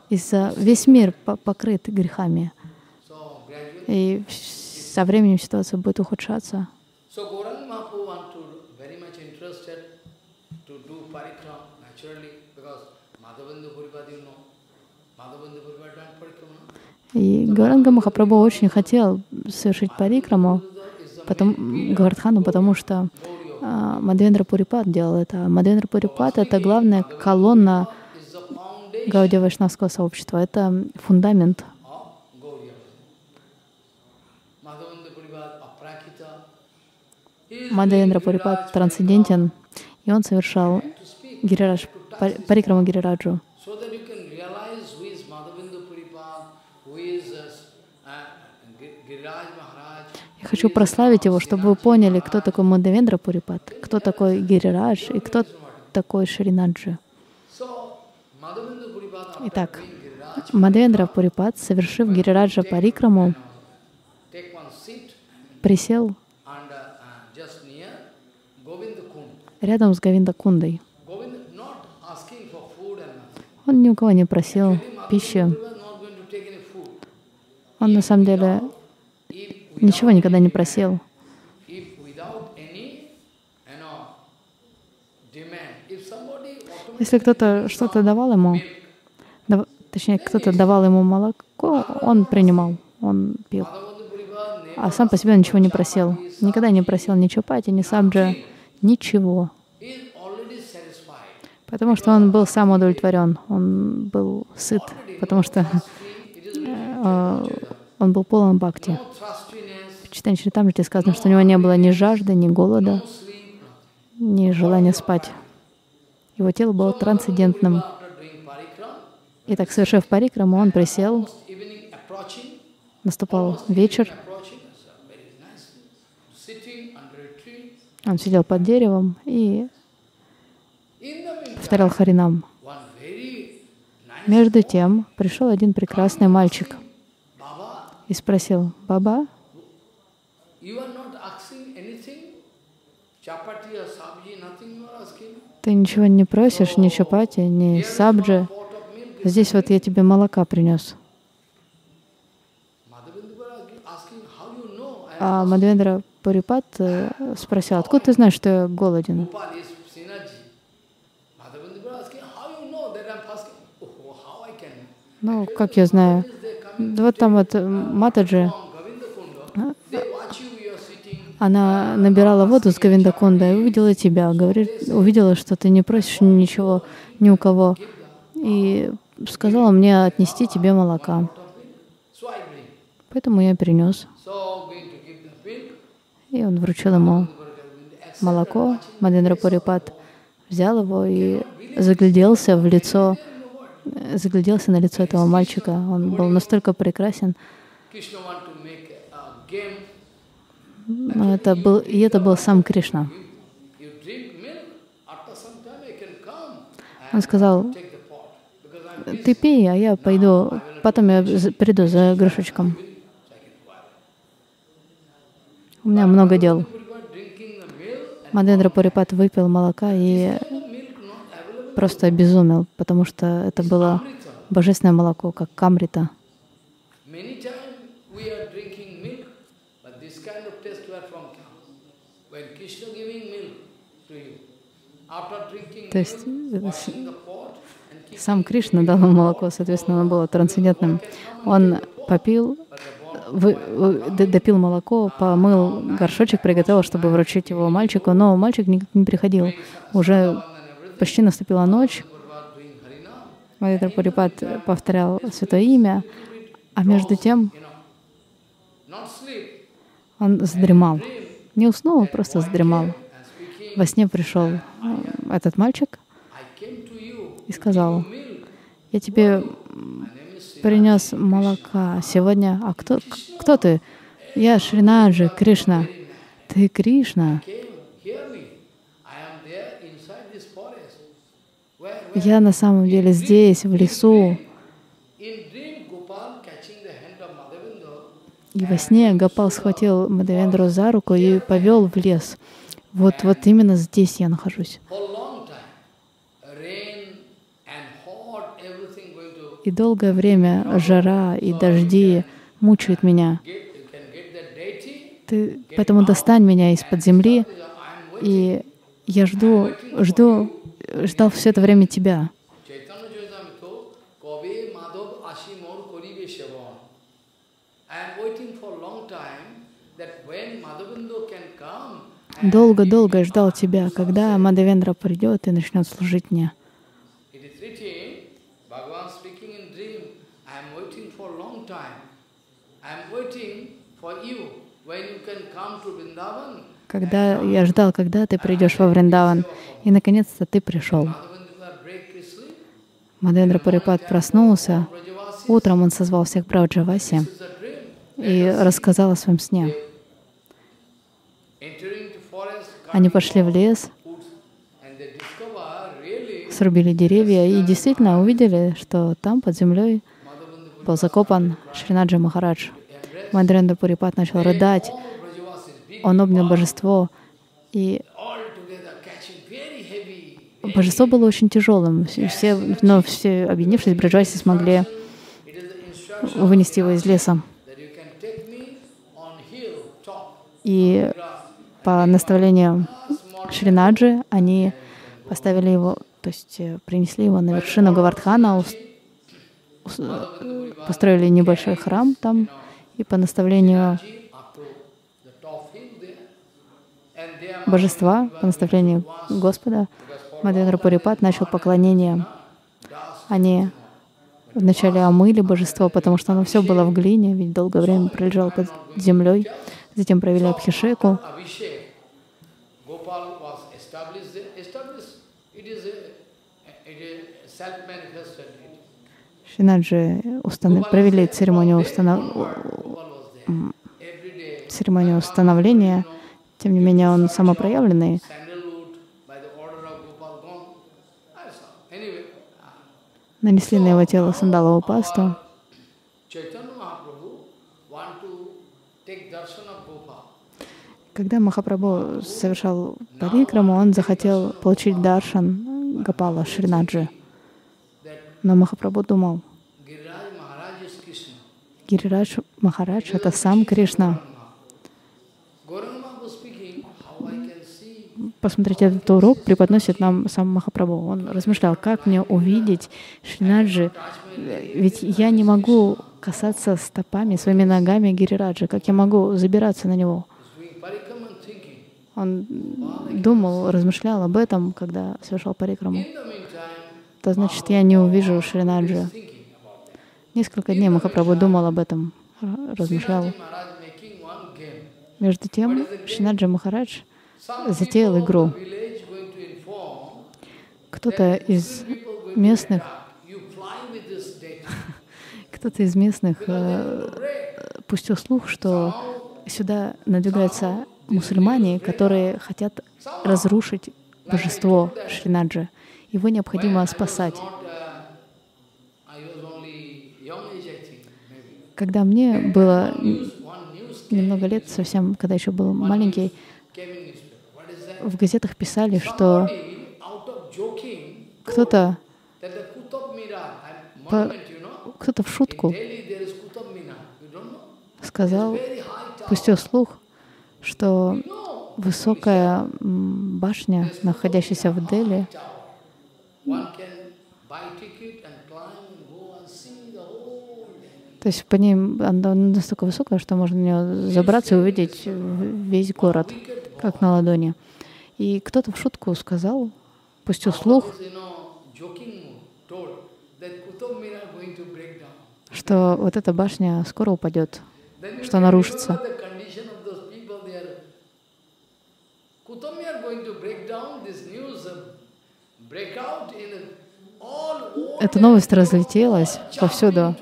из-за весь мир по- покрыт грехами. И со временем ситуация будет ухудшаться. So, Gauranga Mahaprabhu want to very much interested to do parikram naturally because Madhavendra Puripad, you know, Madhavendra Puripad done parikram. И Гауранга Махапрабху очень хотел совершить парикраму потому, Гавардхану, потому что а, Мадвендра Пурипад делал это. Мадвендра Пурипад — это главная колонна Гаудия Вайшнавского сообщества. Это фундамент. Пурипад Giriraj трансцендентен, и он совершал Гирирадж, пар- парикраму Гирираджу. so that you can realize who is Madhavendra Puripad, who is uh, uh, Gi- Giriraj Maharaj. Я хочу прославить его, чтобы вы поняли, кто такой Мадавендра Пурипад, кто такой Гирирадж и кто такой Шринаджи. Итак, Мадвендра Пурипад, совершив Гирираджа парикраму, присел рядом с Гавинда Кундой. Он ни у кого не просил пищи. Он на самом деле Ничего никогда не просил. Если кто-то что-то давал ему, дав, точнее, кто-то давал ему молоко, он принимал, он пил. А сам по себе ничего не просил. Никогда не просил ни чупати, ни сабджа, ничего. Потому что он был сам удовлетворен, он был сыт, потому что э, он был полон бхакти. Читание Читамрити сказано, что у него не было ни жажды, ни голода, ни желания спать. Его тело было трансцендентным. И так, совершив парикраму, он присел, наступал вечер, он сидел под деревом и повторял Харинам. Между тем пришел один прекрасный мальчик и спросил, «Баба, ты ничего не просишь, ни чапати, ни сабджи. Здесь вот я тебе молока принес». А Мадвендра Парипат э, спросил, откуда ты знаешь, что я голоден? Ну, как я знаю. Вот там вот э, Матаджи, она набирала воду с Гавиндакунда и увидела тебя, говорит, увидела, что ты не просишь ничего ни у кого, и сказала мне отнести тебе молока. Поэтому я принес. И он вручил ему молоко. Мадендра Пурипат взял его и загляделся в лицо загляделся на лицо этого мальчика. Он был настолько прекрасен. Но это был, и это был сам Кришна. Он сказал, ты пей, а я пойду, потом я приду за горшочком. У меня много дел. Мадендра Пурипат выпил молока и просто обезумел, потому что это было божественное молоко, как камрита. То есть э, сам Кришна дал ему молоко, соответственно, оно было трансцендентным. Он попил, вы, допил молоко, помыл горшочек, приготовил, чтобы вручить его мальчику, но мальчик никак не приходил. Уже почти наступила ночь. Мадхидра Пурипат повторял Святое Имя, а между тем он задремал. Не уснул, просто задремал. Во сне пришел э, этот мальчик и сказал, я тебе принес молока сегодня. А кто, кто ты? Я Шринаджи, Кришна. Ты Кришна. Я на самом деле здесь, в лесу. И во сне Гапал схватил Мадавендру за руку и повел в лес. Вот, вот именно здесь я нахожусь. И долгое время жара и дожди мучают меня. Ты, поэтому достань меня из-под земли, и я жду, жду ждал все это время тебя. Долго-долго ждал тебя, когда Мадавендра придет и начнет служить мне. Когда я ждал, когда ты придешь во Вриндаван. И, наконец-то, ты пришел. Мадендра Парипат проснулся. Утром он созвал всех Браджаваси и рассказал о своем сне. Они пошли в лес, срубили деревья и действительно увидели, что там под землей был закопан Шринаджа Махарадж. Мадендра Пурипат начал рыдать. Он обнял божество и божество было очень тяжелым. Все, но все, объединившись, браджваси смогли вынести его из леса. И по наставлению Шринаджи они поставили его, то есть э, принесли его на вершину Гавардхана, построили небольшой храм там, и по наставлению божества, по наставлению Господа, Мадхвендра Пурипат начал поклонение. Они вначале омыли божество, потому что оно все было в глине, ведь долгое время пролежало под землей. Затем провели Абхишеку. Шинаджи установ... провели церемонию, установ... церемонию установления. Тем не менее, он самопроявленный. Нанесли на его тело сандаловую пасту. Когда Махапрабху совершал парикраму, он захотел получить даршан Гапала Шринаджи. Но Махапрабху думал, Гирирадж Махарадж — это сам Кришна. Посмотрите, этот урок преподносит нам сам Махапрабху. Он размышлял, как мне увидеть Шринаджи, ведь я не могу касаться стопами, своими ногами Гирираджи, как я могу забираться на него. Он думал, размышлял об этом, когда совершал парикраму. Это значит, я не увижу Шринаджи. Несколько дней Махапрабху думал об этом, размышлял. Между тем, Шринаджи Махарадж затеял игру. Кто-то из местных кто-то из местных э, пустил слух, что сюда надвигаются мусульмане, которые хотят разрушить божество Шринаджи. Его необходимо спасать. Когда мне было немного лет, совсем, когда еще был маленький, в газетах писали, что кто-то кто-то в шутку сказал, пустил слух, что высокая башня, находящаяся в Дели, то есть по ней она настолько высокая, что можно на нее забраться и увидеть весь город, как на ладони. И кто-то в шутку сказал, пустил слух, что вот эта башня скоро упадет, что она рушится. Эта новость разлетелась повсюду.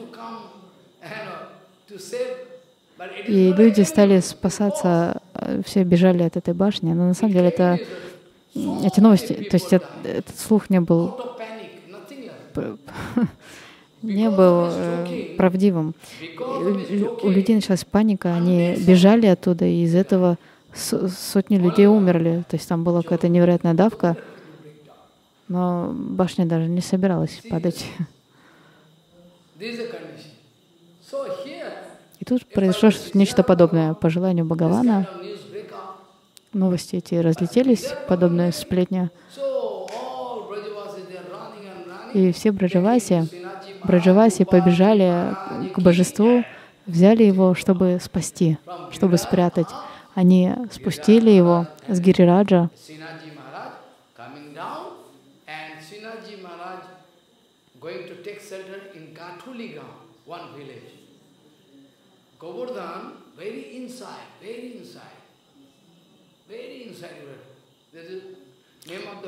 И люди стали спасаться, э, все бежали от этой башни. Но на самом деле это эти новости, то есть этот, этот слух не был не был э, правдивым. У людей началась паника, они бежали оттуда, и из этого сотни людей умерли. То есть там была какая-то невероятная давка, но башня даже не собиралась падать. И тут произошло нечто подобное. По желанию Бхагавана новости эти разлетелись, подобная сплетня. И все Браджаваси, Браджаваси побежали к божеству, взяли его, чтобы спасти, чтобы спрятать. Они спустили его с Гирираджа.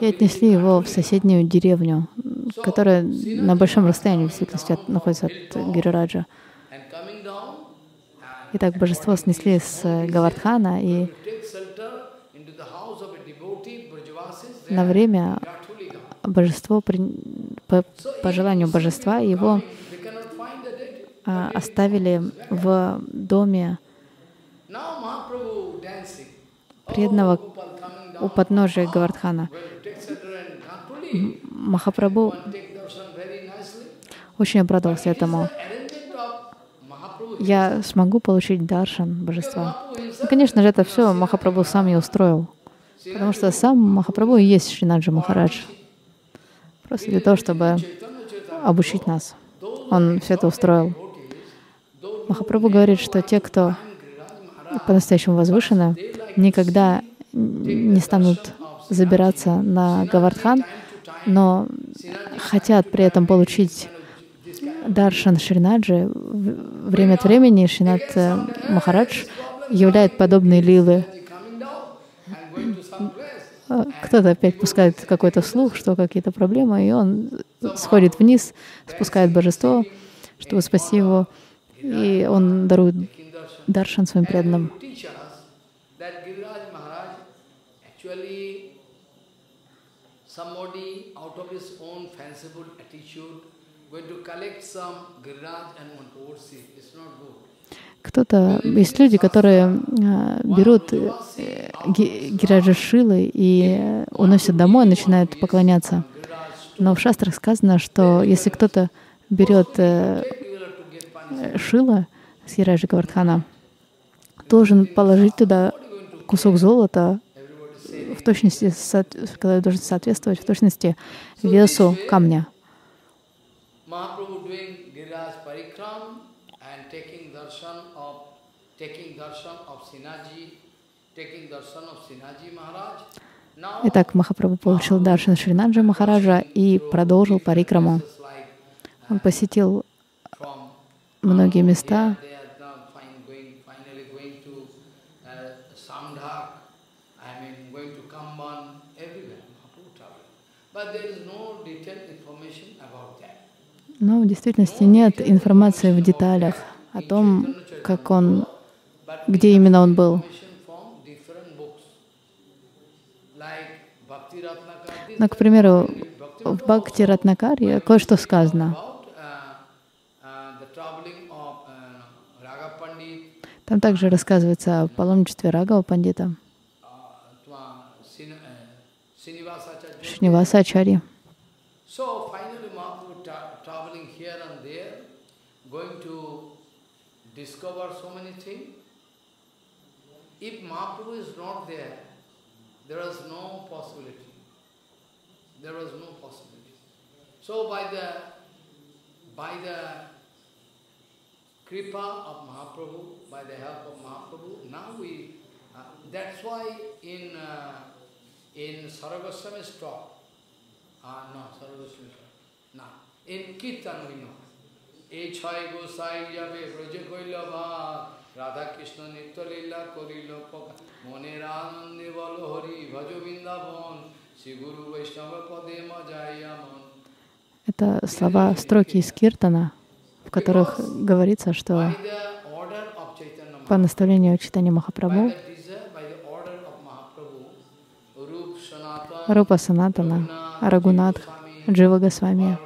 И отнесли его в соседнюю деревню, которая на большом расстоянии в действительности от, находится от Гирираджа. Итак, божество снесли с Гавардхана, и на время божество, по, по желанию божества, его а, оставили в доме преданного у подножия Гавардхана. Махапрабху очень обрадовался этому. Я смогу получить даршан божества. Ну, конечно же, это все Махапрабху сам и устроил. Потому что сам Махапрабху и есть Шринаджи Махарадж. Просто для того, чтобы обучить нас. Он все это устроил. Махапрабху говорит, что те, кто по-настоящему возвышены, никогда не станут забираться на Гавардхан, но хотят при этом получить даршан Шринаджи. Время от времени Шринат э, Махарадж являет подобные лилы. Э, кто-то опять пускает какой-то слух, что какие-то проблемы, и он сходит вниз, спускает божество, чтобы спасти его, и он дарует даршан своим преданным. somebody out of his own fanciful attitude Кто-то, есть люди, которые берут Гираджа Шилы и уносят домой, начинают поклоняться. Но в шастрах сказано, что если кто-то берет Шила с Гираджа Гавардхана, должен положить туда кусок золота в точности, который должен соответствовать в точности весу камня. Итак, Махапрабху получил даршан Шринаджи Махараджа и продолжил парикраму. Он посетил многие места, Но в действительности нет информации в деталях о том, как он, где именно он был. Но, к примеру, в Бхакти Ратнакаре кое-что сказано. Там также рассказывается о паломничестве Рагава Пандита, Шриниваса Ачарьи. Discover so many things. If Mahaprabhu is not there, there is no possibility. There was no possibility. So by the by the kripa of Mahaprabhu, by the help of Mahaprabhu, now we. Uh, that's why in uh, in Sarvaswami's talk, uh, no, Sarvaswami's talk, no, in Kirtan we know. এই ছয় গোসাই যাবে ব্রজ কইল ভাগ রাধা কৃষ্ণ নিত্য লীলা করিল মনের আনন্দে বল হরি ভজ বৃন্দাবন শ্রী গুরু বৈষ্ণব পদে মজাইয়া মন Это слова, строки из Киртана, в которых говорится, что по наставлению читания Махапрабху, Рупа Санатана, Рагунатх, Джива Госвами,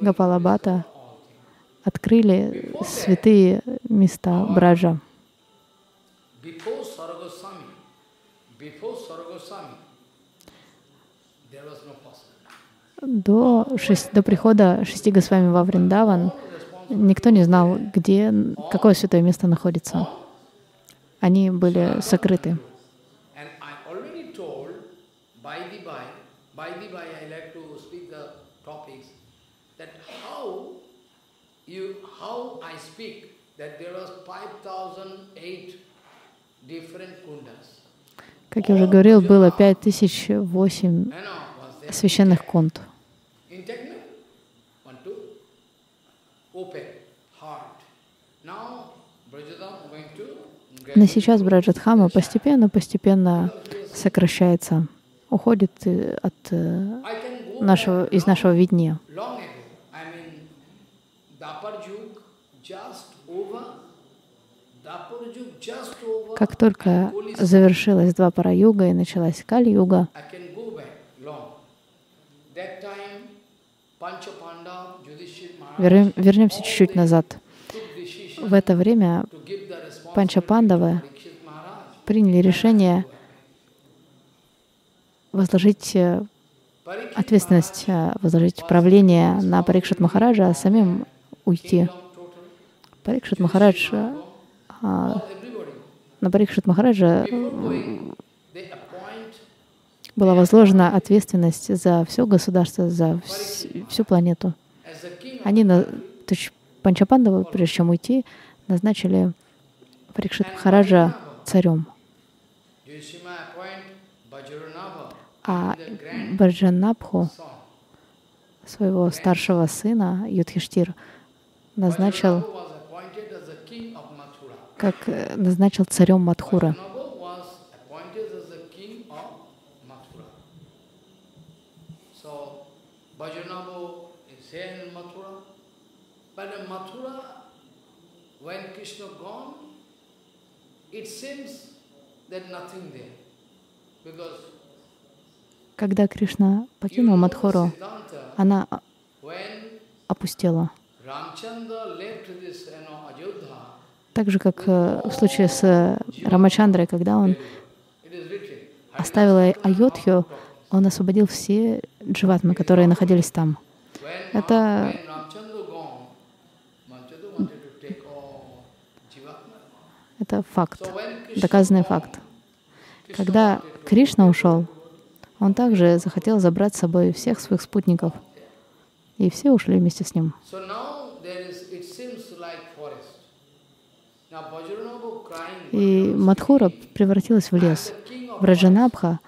Гапалабата открыли святые места Браджа. До, шесть, до прихода шести Госвами во Вриндаван никто не знал, где, какое святое место находится. Они были сокрыты. Как я уже говорил, было 5008 священных кунд. Но сейчас Браджатхама постепенно-постепенно сокращается, уходит э, от э, нашего, из нашего видения. Как только завершилась Двапара-юга и началась Кали-юга, вернемся чуть-чуть назад. В это время Панча Пандавы приняли решение возложить э, ответственность, э, возложить правление на Парикшат Махараджа, а самим уйти. Парикшат Махарадж, а, на Парикшат Махараджа была возложена ответственность за все государство, за всю планету. Они, то есть Панчапандавы, прежде чем уйти, назначили Парикшит Махараджа царем. А Баджанабху, своего старшего сына, Юдхиштир, назначил как э, назначил царем Мадхура. Когда Кришна покинул Мадхуру, она опустела. Так же, как э, в случае с э, Рамачандрой, когда он оставил Айодхью, он освободил все дживатмы, которые находились там. Это это факт, доказанный факт. Когда Кришна ушел, он также захотел забрать с собой всех своих спутников, и все ушли вместе с ним. И Мадхура превратилась в лес. Враджанабха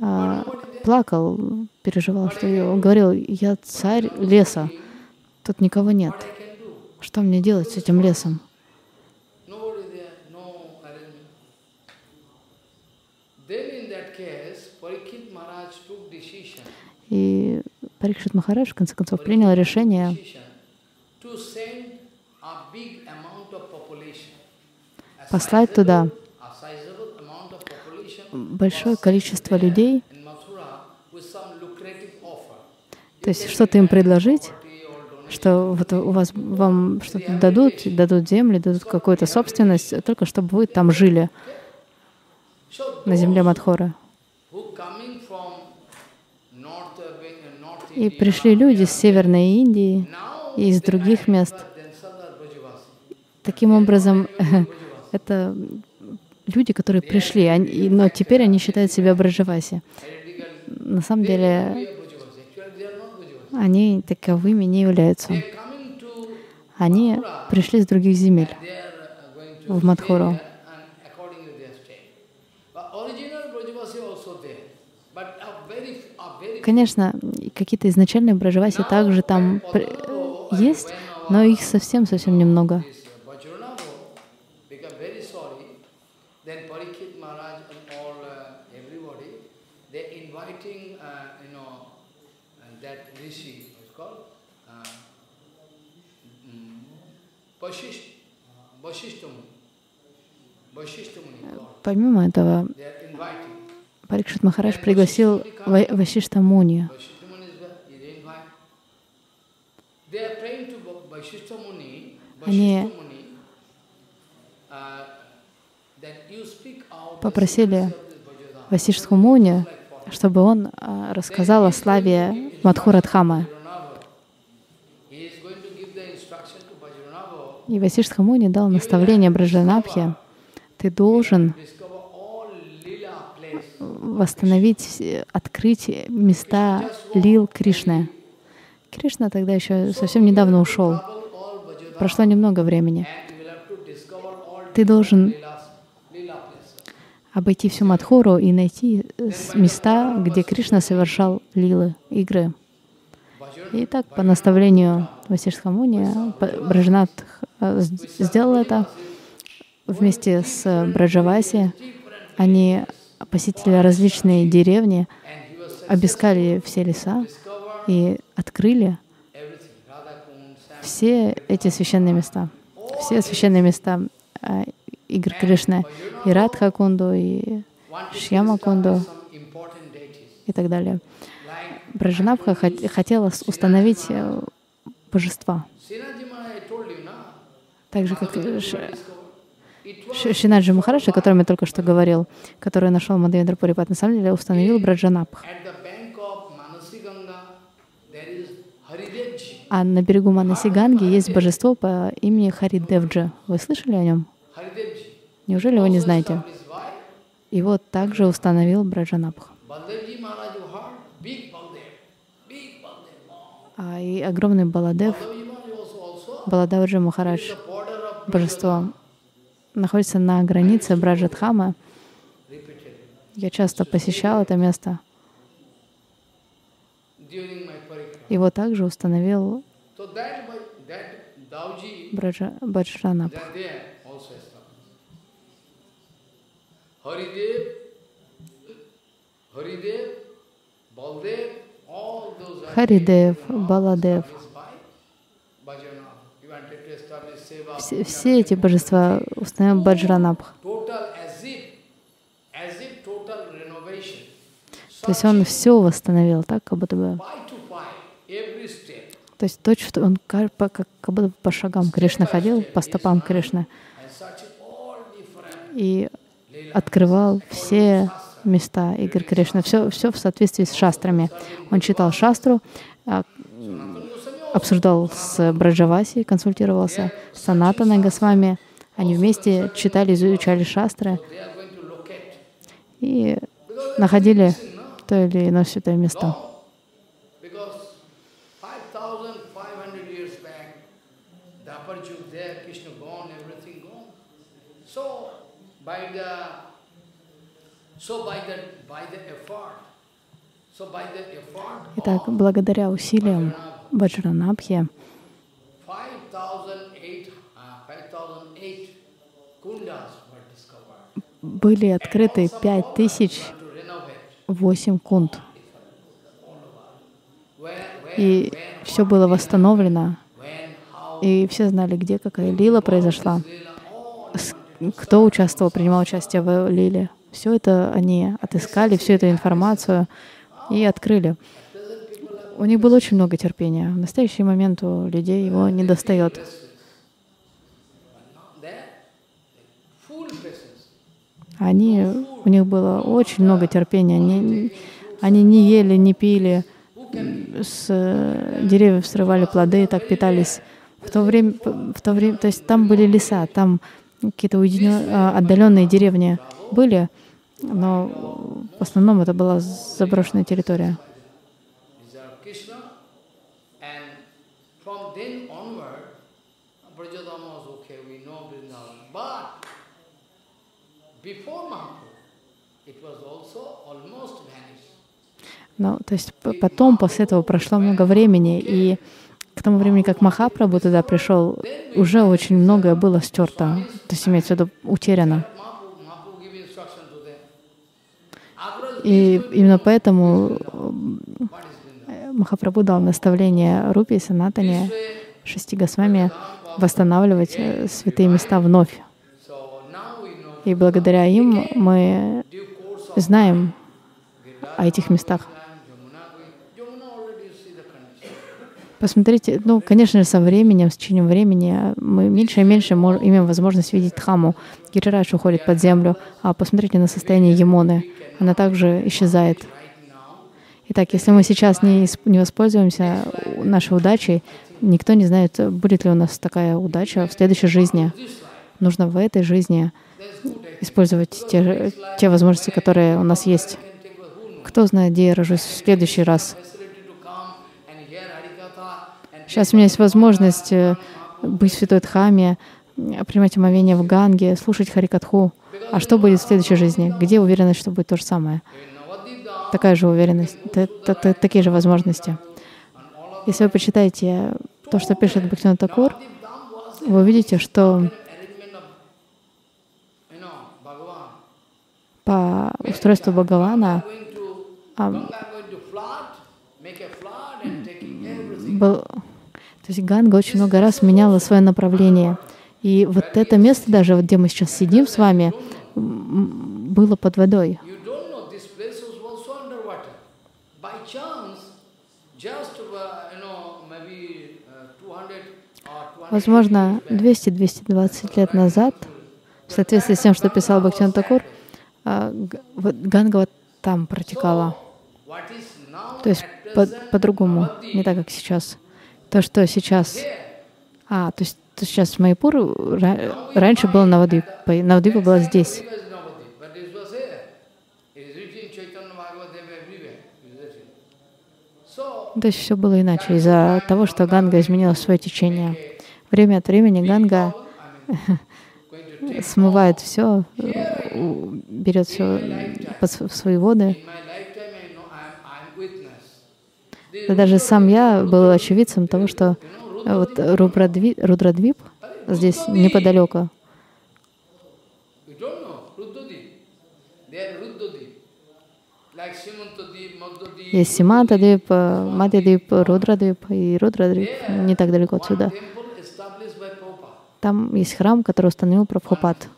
а, плакал, переживал, что он говорил, я царь леса, тут никого нет. Что мне делать с этим лесом? И Парикшит Махарадж в конце концов принял решение послать туда большое количество людей, то есть что-то им предложить, что вот у вас вам что-то дадут, дадут земли, дадут какую-то собственность, только чтобы вы там жили на земле Мадхора. И пришли люди с Северной Индии и из других мест. Таким образом, это люди, которые пришли, они, но теперь они считают себя Браджаваси. На самом деле они таковыми не являются. Они пришли с других земель в Мадхуру. Конечно, какие-то изначальные браджаваси также там есть, но их совсем-совсем немного. Помимо этого, Парикшит Махарадж пригласил Вашишта Муни. Они попросили Васиштху Муни, чтобы он а, рассказал о славе Мадхурадхамы. И Васиштха Муни дал наставление Браджанабхе, ты должен восстановить, открыть места лил Кришны. Кришна тогда еще совсем недавно ушел. Прошло немного времени. Ты должен обойти всю Мадхуру и найти места, где Кришна совершал лилы, игры. И так, по наставлению Васиштхамуни, Браджанат э, сделал это вместе с Браджаваси. Они посетили различные деревни, обыскали все леса и открыли все эти священные места, все священные места э, игр Кришны, и Радха Кунду, и Шьяма Кунду, и так далее. Браджанабха хотела установить э, божества. Так же, как Шинаджи Махарадж, о котором я только что говорил, который нашел Мадхавендра Пурипат, на самом деле установил Браджанабх. А на берегу Манасиганги есть божество по имени Харидевджа. Вы слышали о нем? Неужели вы не знаете? Его также установил Браджанабх. А и огромный Баладев, Баладаваджа Махарадж, божество, находится на границе Браджатхама. Я часто посещал это место. Его также установил Браджа, Баджранабх. Харидев, Баладев. Все, все эти божества установил Баджранабх. То есть он все восстановил, так, как будто бы. То есть точно он как, как, как будто бы по шагам Кришна ходил, по стопам Кришны. И открывал все места игр Кришны, все, все в соответствии с шастрами. Он читал шастру, а, обсуждал с Браджаваси, консультировался с Санатаной Госвами. Они вместе читали, изучали шастры и находили то или иное святое место. Итак, благодаря усилиям Ваджранабхи были открыты пять тысяч восемь кунт. И все было восстановлено. И все знали, где какая лила произошла, кто участвовал, принимал участие в лиле. Все это они отыскали, всю эту информацию и открыли. У них было очень много терпения. В настоящий момент у людей его не достает. Они, у них было очень много терпения. Они, они не ели, не пили, с деревьев срывали плоды и так питались. В то время, в то время, то есть там были леса, там какие-то а, отдаленные деревни были, но в основном это была заброшенная территория. Ну, то есть потом, после этого прошло много времени, и к тому времени, как Махапрабху туда пришел, уже очень многое было стерто, то есть имеется в виду утеряно. И именно поэтому Махапрабху дал наставление Рупи и Санатане, шести Госвами, восстанавливать э, святые места вновь. И благодаря им мы знаем о этих местах. Посмотрите, ну, конечно же, со временем, с течением времени мы меньше и меньше можем, имеем возможность видеть Дхаму. Гирирадж уходит под землю, а посмотрите на состояние Емоны. Она также исчезает. Итак, если мы сейчас не, не воспользуемся нашей удачей, никто не знает, будет ли у нас такая удача в следующей жизни. Нужно в этой жизни использовать те, те возможности, которые у нас есть. Кто знает, где я рожусь в следующий раз. Сейчас у меня есть возможность э, быть в Святой Дхаме, принимать омовение в Ганге, слушать Харикатху. А что будет в следующей жизни? Где уверенность, что будет то же самое? Такая же уверенность, такие же возможности. Если вы почитаете то, что пишет Бхактина Такур, вы увидите, что по устройству Бхагавана был, то есть Ганга очень много раз меняла свое направление. И вот это место, даже вот где мы сейчас сидим с вами, было под водой. Возможно, 200-220 лет назад, в соответствии с тем, что писал Бхактин Такур, а, Ганга вот там протекала. То есть по-другому, по не так, как сейчас то, что сейчас... А, то есть то сейчас Майпур раньше было Навадвипа, Навадвипа была здесь. То есть все было иначе из-за того, что Ганга изменила свое течение. Время от времени Ганга смывает все, берет все в свои воды. Да даже сам я был очевидцем того, что вот Рудрадвип, Рудрадвип здесь неподалеку, есть Симантадвип, Мадидвип, Рудрадвип и Рудрадвип не так далеко отсюда. Там есть храм, который установил Прабхупад.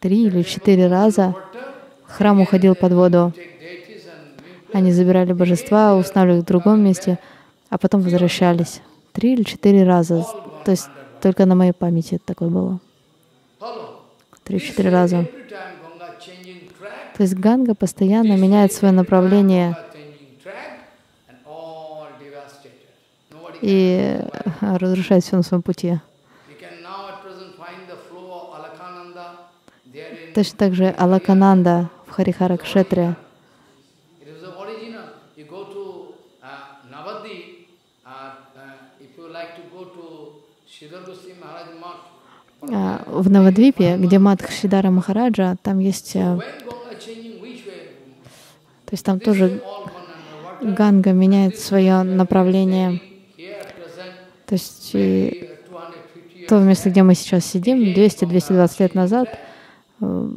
Три или четыре раза храм уходил под воду. Они забирали божества, устанавливали в другом месте, а потом возвращались. Три или четыре раза. То есть только на моей памяти такое было. Три-четыре раза. То есть Ганга постоянно меняет свое направление и разрушает все на своем пути. Точно так же Алакананда в Харихара Кшетре. А, в Навадвипе, где Мадх Шидара Махараджа, там есть э, то есть там тоже Ганга меняет свое направление. То есть то место, где мы сейчас сидим, 200-220 лет назад, э,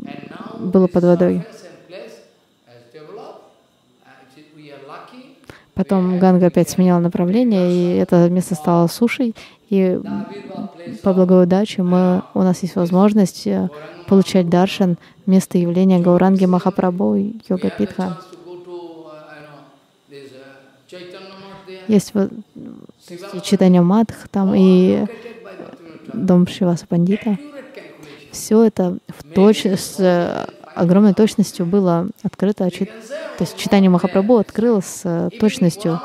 было под водой. Потом Ганга опять сменила направление, и это место стало сушей. И по благоудаче мы, у нас есть возможность э, получать даршан, место явления Гауранги Махапрабху, Йога Питха. Есть вот читание Мадх там и дом Шиваса Пандита. Все это в точ... с огромной точностью было открыто. То есть читание Махапрабху открыло с точностью.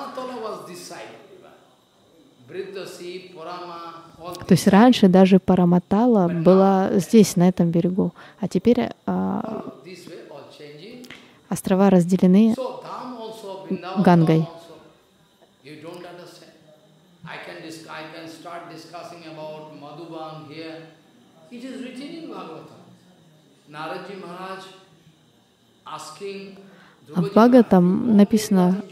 То есть раньше даже Параматала была здесь, на этом берегу, а теперь а, острова разделены Гангой. А в Бхагаватам написано,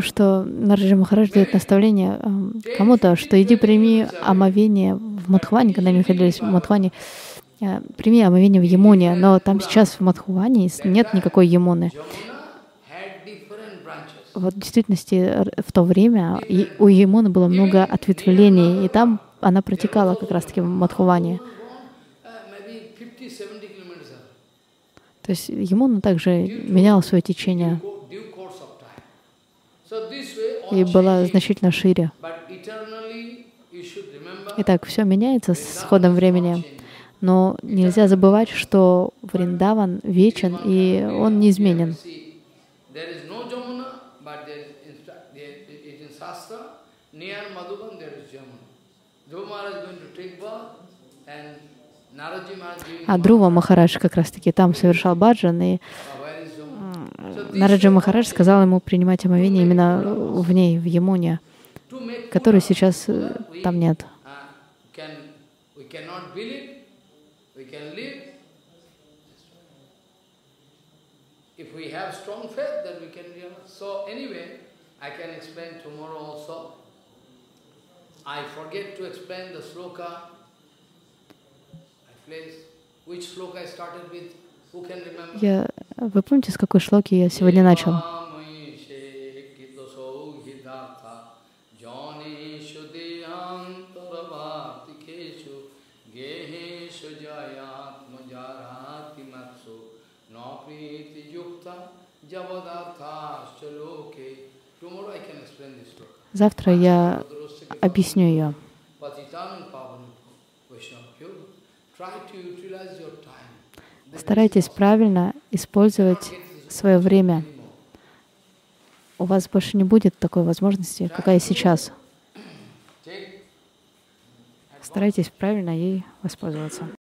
что Нараджи Махарадж дает наставление кому-то, что иди прими омовение в Мадхване, когда они находились в Мадхване, прими омовение в Емуне, но там сейчас в Мадхване нет никакой Емуны вот в действительности в то время у Емуны было много ответвлений, и там она протекала как раз-таки в Мадхуване. То есть Емуна также меняла свое течение и была значительно шире. Итак, все меняется с ходом времени, но нельзя забывать, что Вриндаван вечен и он неизменен. А Друва Махарадж как раз-таки там совершал баджан, и Нараджа Махарадж сказал ему принимать омовение именно в ней, в Ямуне, которой сейчас э, там нет. If we have strong faith, then we can realize. So anyway, I can explain tomorrow also. I forget to explain the sloka я, вы помните, с какой шлоки я сегодня начал? Завтра я объясню ее. Старайтесь правильно использовать свое время. У вас больше не будет такой возможности, какая сейчас. Старайтесь правильно ей воспользоваться.